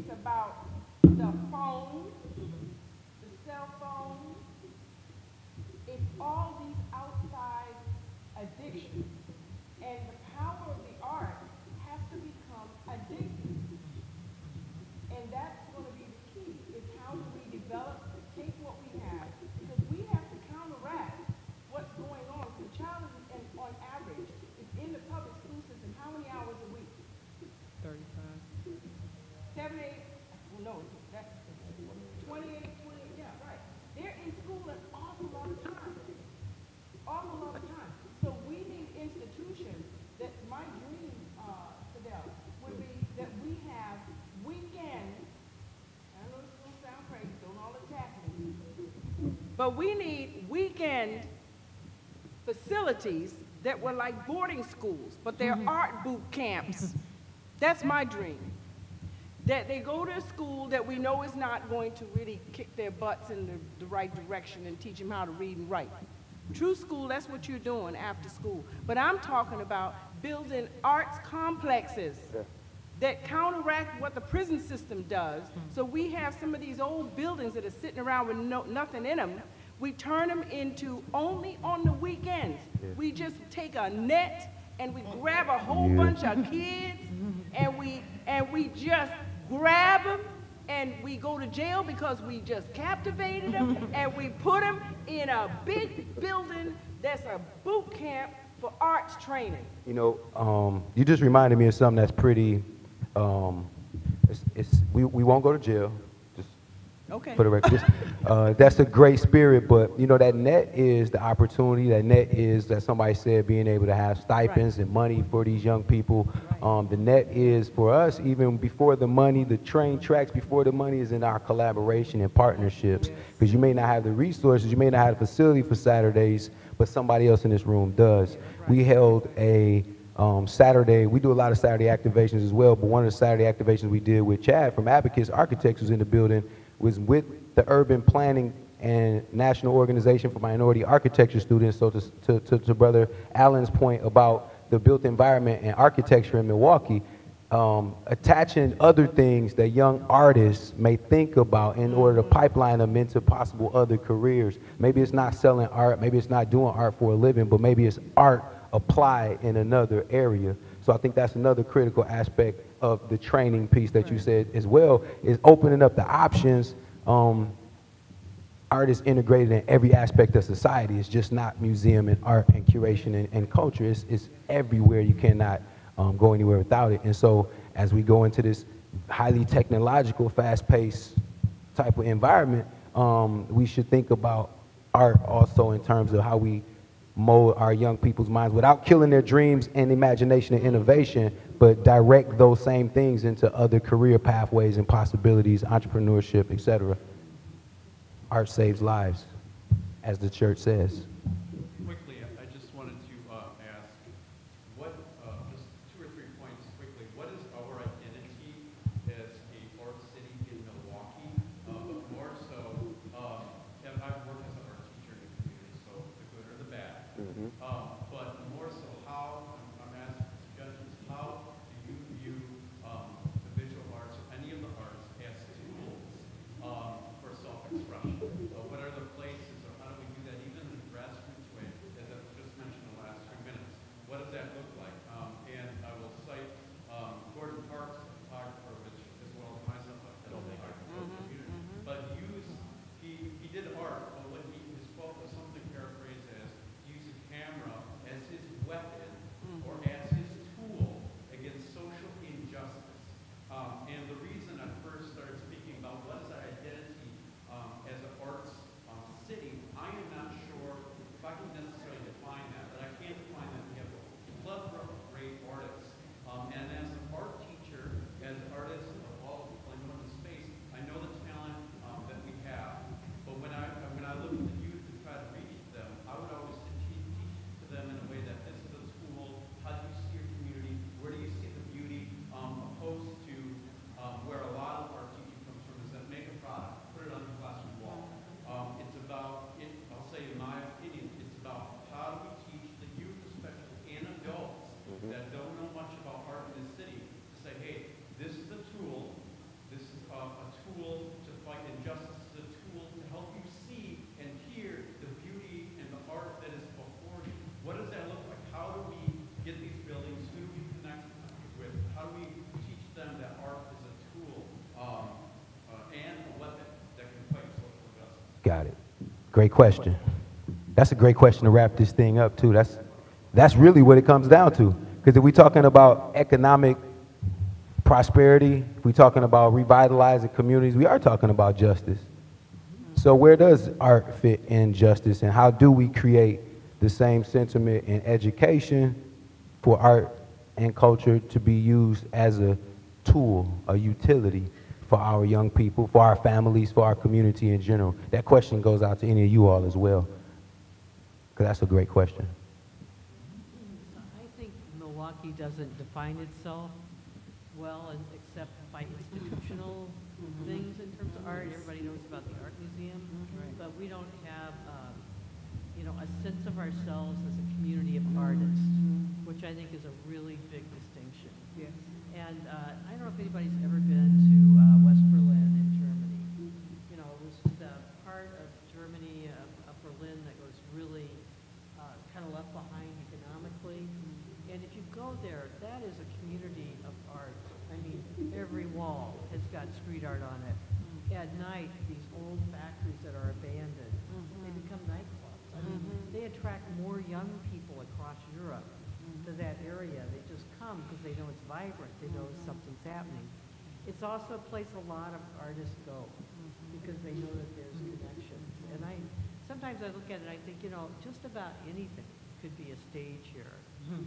It's about the phone, the cell phone. It's all these outside addictions. And the power of the art has to become addictive. And that's going to be the key, is how do we develop, take what we have, because we have to counteract what's going on. The child is, and on average, is in the public school system, how many hours a week? Thirty-five. Seven, eight, well, no, that's twenty-eight, twenty, yeah, right. They're in school an awful lot of time, awful lot of time. So we need institutions that, my dream, uh, Fidel, would be that we have weekends, I know this is gonna sound crazy, don't all attack me. But we need weekend facilities that were like boarding schools, but they're mm-hmm. art boot camps. That's my dream. That they go to a school that we know is not going to really kick their butts in the, the right direction and teach them how to read and write. TRUE Skool, that's what you're doing after school. But I'm talking about building arts complexes that counteract what the prison system does. So we have some of these old buildings that are sitting around with no, nothing in them. We turn them into only on the weekends. We just take a net and we grab a whole Yeah. bunch of kids and we and we just grab them and we go to jail because we just captivated them and we put them in a big building that's a boot camp for arts training. You know, um, you just reminded me of something that's pretty, um, it's, it's, we, we won't go to jail, just Okay. for the record. Just, uh, that's a great spirit, but you know, that net is the opportunity, that net is, that somebody said, being able to have stipends and money for these young people. Um, the net is for us, even before the money, the train tracks before the money is in our collaboration and partnerships. Because you may not have the resources, you may not have the facility for Saturdays, but somebody else in this room does. We held a um, Saturday, we do a lot of Saturday activations as well, but one of the Saturday activations we did with Chad from Abacus Architects in the building was with the Urban Planning and National Organization for Minority Architecture students. So to, to, to, to Brother Allen's point about the built environment and architecture in Milwaukee, um, attaching other things that young artists may think about in order to pipeline them into possible other careers. Maybe it's not selling art, maybe it's not doing art for a living, but maybe it's art applied in another area. So I think that's another critical aspect of the training piece that you said as well, is opening up the options. Um, art is integrated in every aspect of society. It's just not museum and art and curation and, and culture. It's, it's everywhere. You cannot um, go anywhere without it. And so as we go into this highly technological, fast-paced type of environment, um, we should think about art also in terms of how we mold our young people's minds without killing their dreams and imagination and innovation, but direct those same things into other career pathways and possibilities, entrepreneurship, etc. Art saves lives, as the church says. Great question. That's a great question to wrap this thing up too. That's, that's really what it comes down to. Because if we're talking about economic prosperity, if we're talking about revitalizing communities, we are talking about justice. So where does art fit in justice and how do we create the same sentiment in education for art and culture to be used as a tool, a utility for our young people, for our families, for our community in general? That question goes out to any of you all as well, because that's a great question. I think Milwaukee doesn't define itself well except by institutional things in terms of art. Everybody knows about the art museum, but we don't have, um, you know, a sense of ourselves as a community of artists, which I think is a really big distinction. Yes. And uh, I don't know if anybody's ever been to uh, West Berlin in Germany. You know, it was the part of Germany, of, of Berlin that was really uh, kind of left behind economically. And if you go there, that is a community of art. I mean, every wall has got street art on it. At night, these old factories that are abandoned, they mm-hmm. become nightclubs. I mean, mm-hmm. they attract more young people across Europe mm-hmm. to that area. They just come because they know it's vibrant, they know something's happening. It's also a place a lot of artists go because they know that there's connections. And I, sometimes I look at it, I think, you know, just about anything could be a stage here,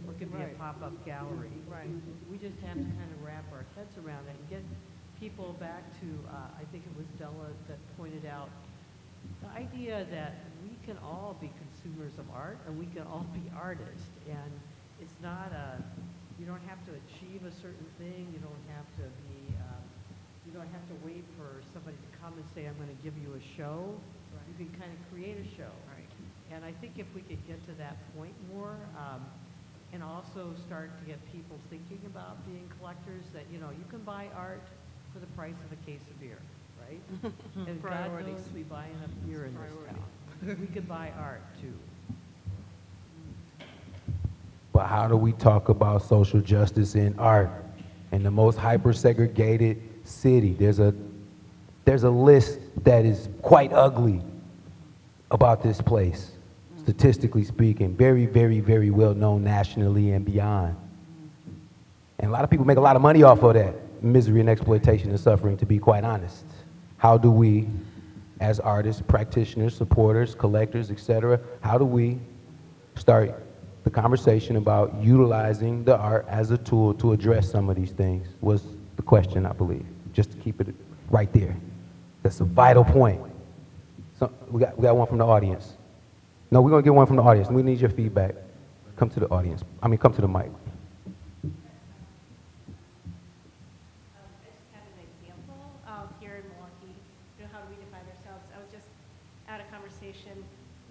or could be a pop-up gallery. Right. We just have to kind of wrap our heads around it and get people back to, uh, I think it was Della that pointed out, the idea that we can all be consumers of art and we can all be artists. And it's not a, you don't have to achieve a certain thing, you don't have to be, um, you don't have to wait for somebody to come and say, I'm going to give you a show. You can kind of create a show. Right. And I think if we could get to that point more, um, and also start to get people thinking about being collectors, that, you know, you can buy art for the price of a case of beer, right? And God Priorities. knows we buy enough beer in this town. We could buy art too. But how do we talk about social justice in art in the most hyper-segregated city? There's a, there's a list that is quite ugly about this place, statistically speaking. Very, very, very well known nationally and beyond. And a lot of people make a lot of money off of that misery and exploitation and suffering, to be quite honest. How do we, as artists, practitioners, supporters, collectors, etc., how do we start the conversation about utilizing the art as a tool to address some of these things was the question, I believe. Just to keep it right there. That's a vital point. So we got, we got one from the audience. No, we're gonna get one from the audience. We need your feedback. Come to the audience. I mean, come to the mic. I just had an example um, here in Milwaukee, you know, how do we define ourselves? I was just at a conversation,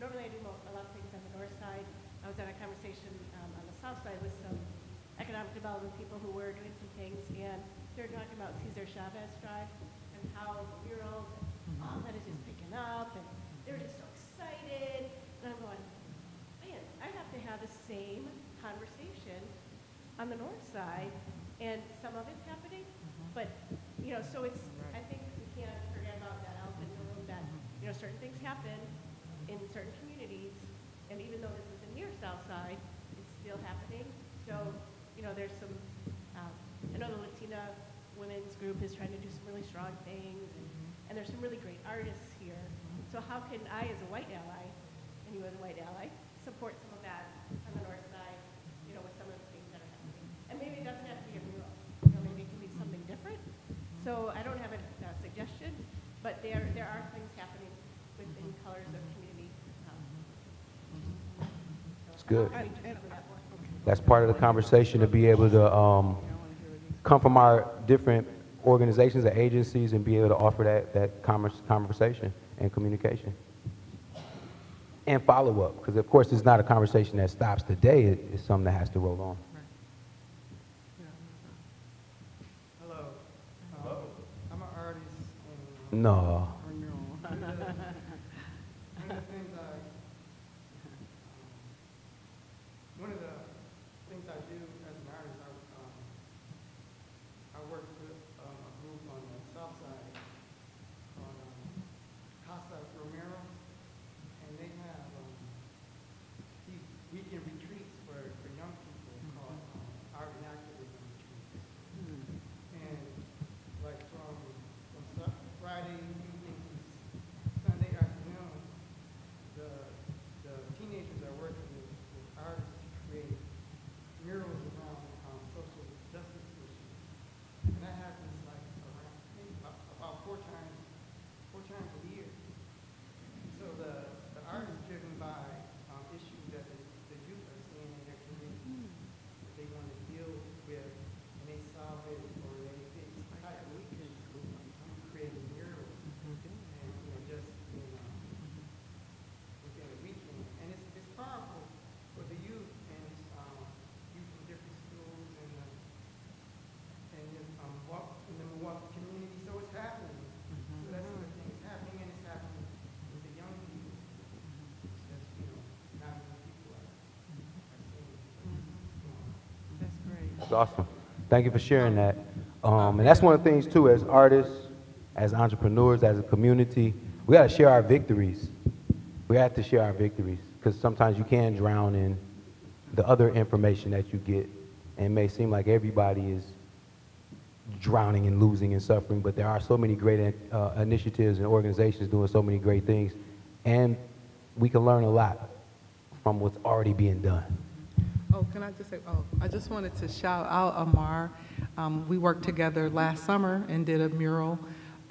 normally I do mo- a lot of things on the north side. I was at a conversation um, on the south side with some economic development people who were doing some things, and they're talking about Cesar Chavez Drive and how murals, all that is just picking up, and they're just so excited. And I'm going, man, I have to have the same conversation on the north side, and some of it's happening, mm-hmm. but, you know, so it's, I think we can't forget about that elephant in the room, that, mm-hmm. you know, certain things happen in certain communities, and even though this isn't near South Side, it's still happening. So, you know, there's some, um, I know the Latina women's group is trying to do some really strong things, and, mm-hmm. and there's some really great artists here. So how can I, as a white ally, and you as a white ally, support some of that on the north side, you know, with some of the things that are happening? And maybe it doesn't have to be a mural, you know, maybe it can be something different. So I don't have a uh, suggestion, but there, there are things happening within colors of community. um, It's good. I need to cover that more. That's part of the conversation to be able to um, come from our different organizations and agencies and be able to offer that, that convers- conversation and communication. And follow up, because of course it's not a conversation that stops today, it- it's something that has to roll on. Hello. Hello. I'm an artist. and, No. Friday awesome. Thank you for sharing that. Um, and that's one of the things too, as artists, as entrepreneurs, as a community, we gotta share our victories. We have to share our victories, because sometimes you can drown in the other information that you get. And it may seem like everybody is drowning and losing and suffering, but there are so many great uh, initiatives and organizations doing so many great things. And we can learn a lot from what's already being done. Oh, can I just say, oh, I just wanted to shout out Amar. Um, we worked together last summer and did a mural.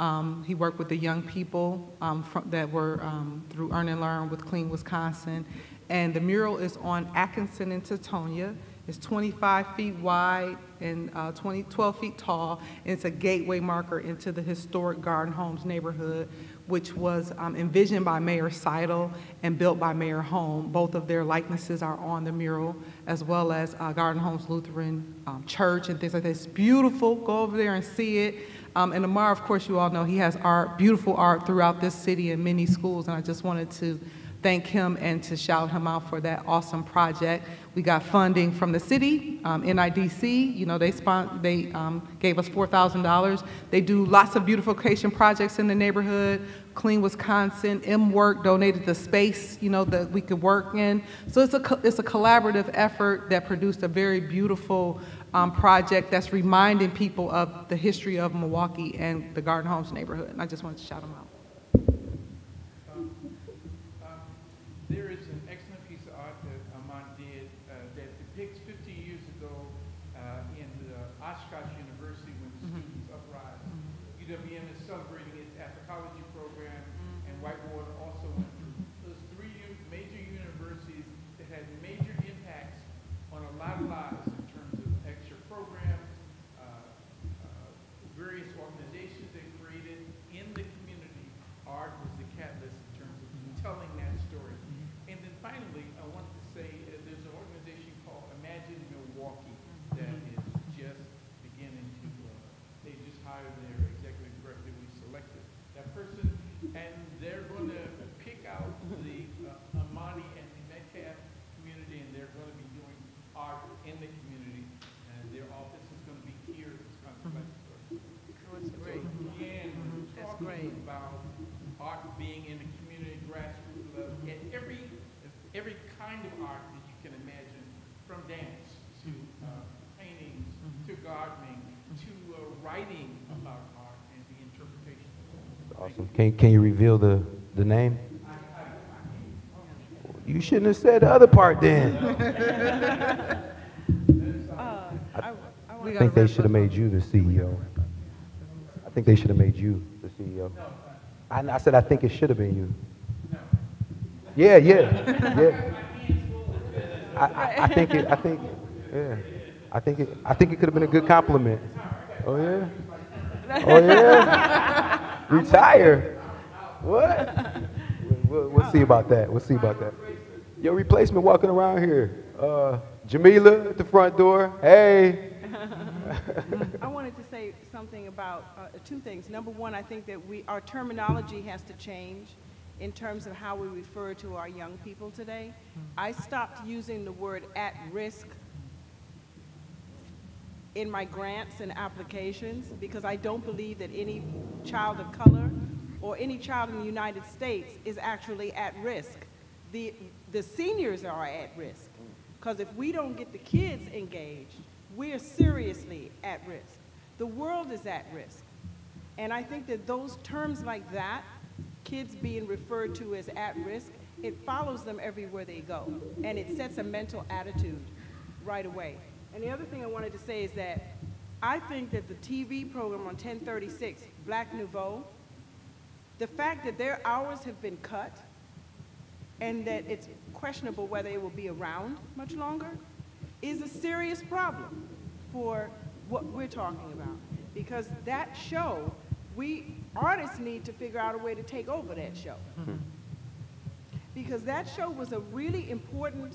Um, he worked with the young people um, from, that were um, through Earn and Learn with Clean Wisconsin. And the mural is on Atkinson and Teutonia. It's 25 feet wide and uh, 20, 12 feet tall. And it's a gateway marker into the historic Garden Homes neighborhood, which was um, envisioned by Mayor Seidel and built by Mayor Hoan. Both of their likenesses are on the mural, as well as uh, Garden Homes Lutheran um, Church and things like that. It's beautiful. Go over there and see it. Um, and Amar, of course, you all know he has art, beautiful art throughout this city and many schools. And I just wanted to thank him and to shout him out for that awesome project. We got funding from the city, um, NIDC, you know, they, they um, gave us $4,000. They do lots of beautification projects in the neighborhood. Clean Wisconsin, M Work donated the space, you know, that we could work in. So it's a, it's a collaborative effort that produced a very beautiful um, project that's reminding people of the history of Milwaukee and the Garden Homes neighborhood. And I just wanted to shout them out. There is an excellent piece of art that Armand did uh, that depicts 50 years ago uh, in the Oshkosh University when the students uprised. UWM is celebrating its anthropology program, and Whitewater also went through. Those three u- major universities that had major impacts on a lot of lives in terms of extra programs, uh, uh, various organizations they created in the community. Art was the catalyst in terms of telling that story. And then finally, I want to say uh, there's an organization called Imagine Milwaukee that is just beginning to, uh, they just hired their executive director, we selected that person, and they're going to pick out the uh, Amani and the Metcalfe community, and they're going to be doing art in the community, and their office is going to be here, it's kind of like. That's great. Again, That's talking great. about art being in the community grassroots level, at every, every kind of art that you can imagine, from dance to uh, paintings, to gardening, to uh, writing about art and the interpretation. Awesome. Can, can you reveal the, the name? You shouldn't have said the other part then. I think they should have made you the CEO. I think they should have made you the CEO. I, I said, I think it should have been you. Yeah, yeah, yeah. I, I, I think it, I think, yeah. I think it, I think it could have been a good compliment. Oh, yeah? Oh, yeah? Retire? What? We'll, we'll see about that. We'll see about that. Your replacement walking around here. Uh, Jamila at the front door. Hey. I wanted to say something about uh, two things. Number one, I think that we, our terminology has to change in terms of how we refer to our young people today. I stopped using the word at risk in my grants and applications because I don't believe that any child of color or any child in the United States is actually at risk. The, the seniors are at risk because if we don't get the kids engaged, we're seriously at risk. The world is at risk. And I think that those terms like that, kids being referred to as at risk, it follows them everywhere they go. And it sets a mental attitude right away. And the other thing I wanted to say is that I think that the TV program on 1036, Black Nouveau, the fact that their hours have been cut and that it's questionable whether it will be around much longer is a serious problem for what we're talking about. Because that show, we artists need to figure out a way to take over that show. Hmm. Because that show was a really important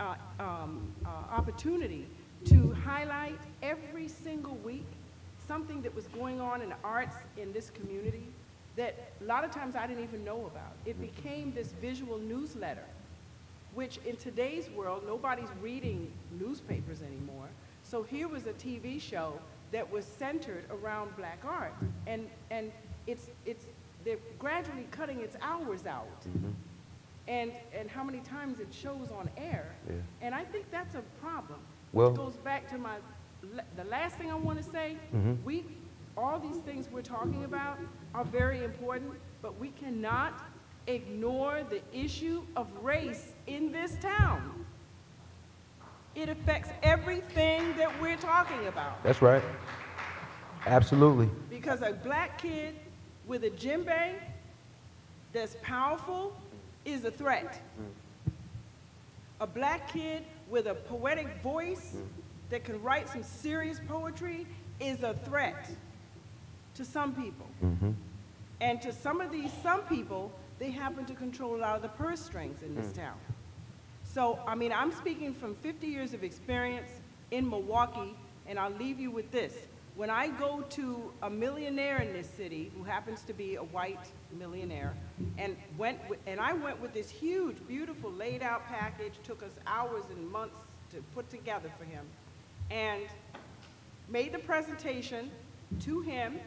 uh, um, uh, opportunity to highlight every single week something that was going on in the arts in this community that a lot of times I didn't even know about. It became this visual newsletter, which in today's world, nobody's reading newspapers anymore. So So here was a TV show that was centered around black art. And, and it's, it's, they're gradually cutting its hours out. And, and how many times it shows on air. Yeah. And I think that's a problem. Well- Which goes back to my, the last thing I want to say. Mhm. We, all these things we're talking about are very important, but we cannot ignore the issue of race in this town. It affects everything that we're talking about. That's right. Absolutely. Because a black kid with a djembe that's powerful is a threat. A black kid with a poetic voice that can write some serious poetry is a threat to some people. Mm-hmm. And to some of these, some people, they happen to control a lot of the purse strings in this Mm. town. So, I mean, I'm speaking from 50 years of experience in Milwaukee, and I'll leave you with this. When I go to a millionaire in this city, who happens to be a white millionaire, and went, wi- and I went with this huge, beautiful, laid-out package, took us hours and months to put together for him, and made the presentation to him,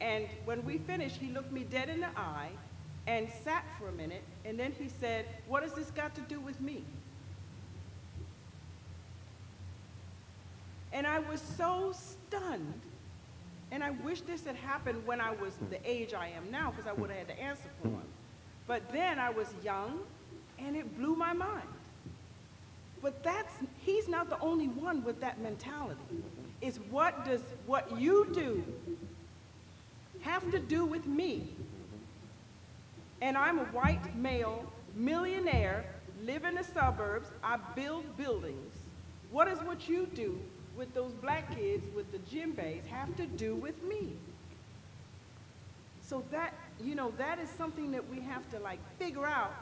and when we finished, he looked me dead in the eye and sat for a minute, and then he said, what has this got to do with me? And I was so stunned, and I wish this had happened when I was the age I am now, because I hmm. would have had to answer for him. But then I was young, and it blew my mind. But that's, he's not the only one with that mentality. It's what does what you do have to do with me? And I'm a white male millionaire, live in the suburbs, I build buildings. What does what you do with those black kids with the djembes have to do with me? So that, you know, that is something that we have to like figure out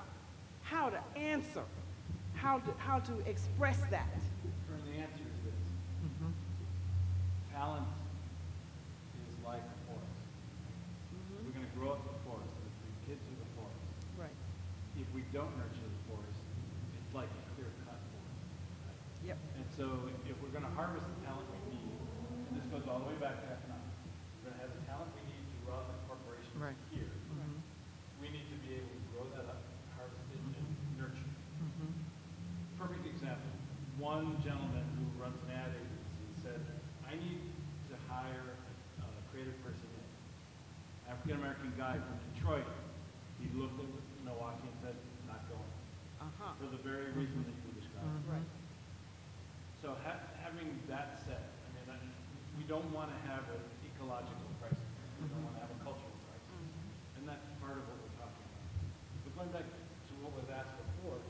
how to answer, how to, how to express that. Ferne, the answer is this. Mm-hmm. Talent is like a forest. Mm-hmm. We're gonna grow up in the forest, and the kids are the forest. Right. If we don't nurture the forest, it's like a clear cut forest. right? Yep. And so if we're gonna harvest the talent we need, and this goes all the way back to economics, we're gonna have the talent we need to run the corporations Right. here. Mm-hmm. We need to be able to grow that up, harvest it, and nurture it. Perfect example. One gentleman who runs an ad agency said, I need to hire a creative person in. African-American guy from Detroit. He looked at Milwaukee and said, not going. Uh-huh. For the very reason that you described. Mm-hmm. Right. So ha- having that said, I mean, I, we don't want to have an ecological crisis. We don't want to have a cultural crisis. And that's part of what we're talking about. But going back to what was asked before,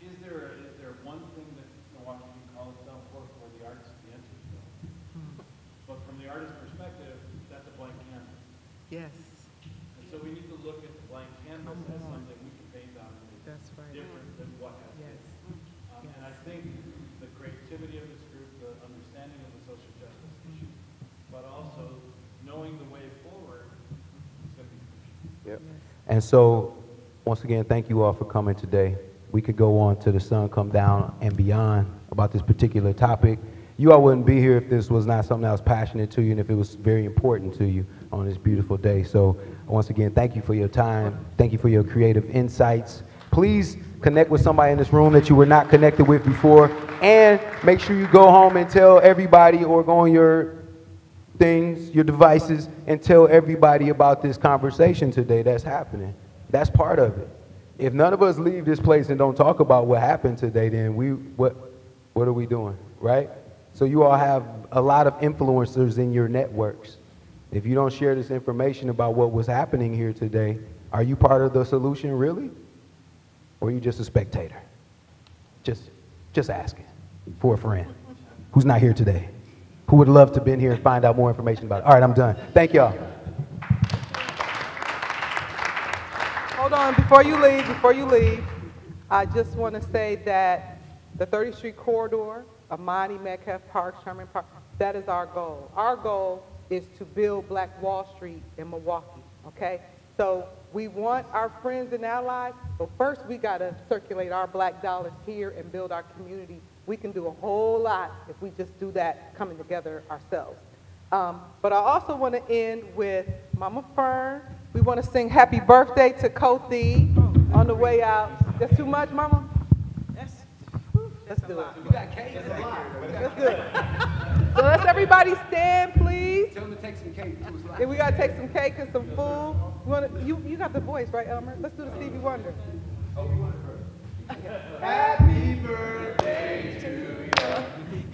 is there, is there one thing that Milwaukee can call itself for, for the arts? The answer is no. Hmm. But from the artist's perspective, that's a blank canvas. Yes, And so we need to look at the blank canvas Come as on. something we can paint on and That's right. different than what has been. yes. Um, And I think the creativity of this group, the understanding of the social justice mm-hmm. issue, but also knowing the way forward is going to be crucial. Yep. And so, once again, thank you all for coming today. We could go on to the sun come down and beyond about this particular topic. You all wouldn't be here if this was not something that was passionate to you and if it was very important to you on this beautiful day. So, once again, thank you for your time. Thank you for your creative insights. Please connect with somebody in this room that you were not connected with before. And make sure you go home and tell everybody or go on your things, your devices, and tell everybody about this conversation today that's happening. That's part of it. If none of us leave this place and don't talk about what happened today, then we what what are we doing, right? So you all have a lot of influencers in your networks. If you don't share this information about what was happening here today, are you part of the solution really? Or are you just a spectator? Just just asking for a friend who's not here today who would love to been here and find out more information about it. All right, I'm done. Thank y'all. Hold on, before you leave, before you leave, I just want to say that the 30th Street corridor, Amani, Metcalfe Park, Sherman Park, that is our goal. Our goal is to build Black Wall Street in Milwaukee, okay? So we want our friends and allies, but first we got to circulate our black dollars here and build our community we can do a whole lot if we just do that coming together ourselves. Um, but I also want to end with Mama Ferne. We want to sing happy birthday to Kothi on the way out. That's too much, Mama? Yes, let's do it. Let's do it. So let's everybody stand, please. Tell them to take some cake. And we gotta take some cake and some food. You, wanna, you, you got the voice, right, Elmer? Let's do the Stevie Wonder. Happy birthday to you.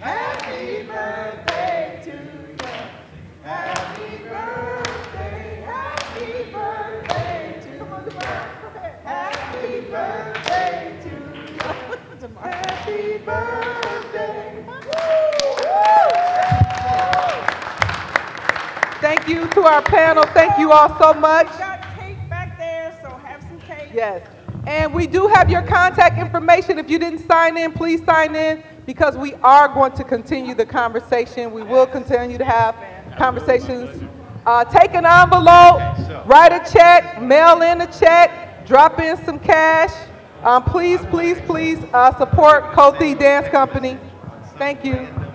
Happy birthday to you. Happy birthday. Happy birthday to you. Come on, come on. Happy birthday to you. Happy birthday. Thank you to our panel. Thank you all so much. We Got cake back there, so have some cake. Yes. And we do have your contact information. If you didn't sign in, please sign in because we are going to continue the conversation. We will continue to have conversations. Uh, take an envelope, write a check, mail in a check, drop in some cash. Um, please, please, please uh, support Kothi Dance Company. Thank you.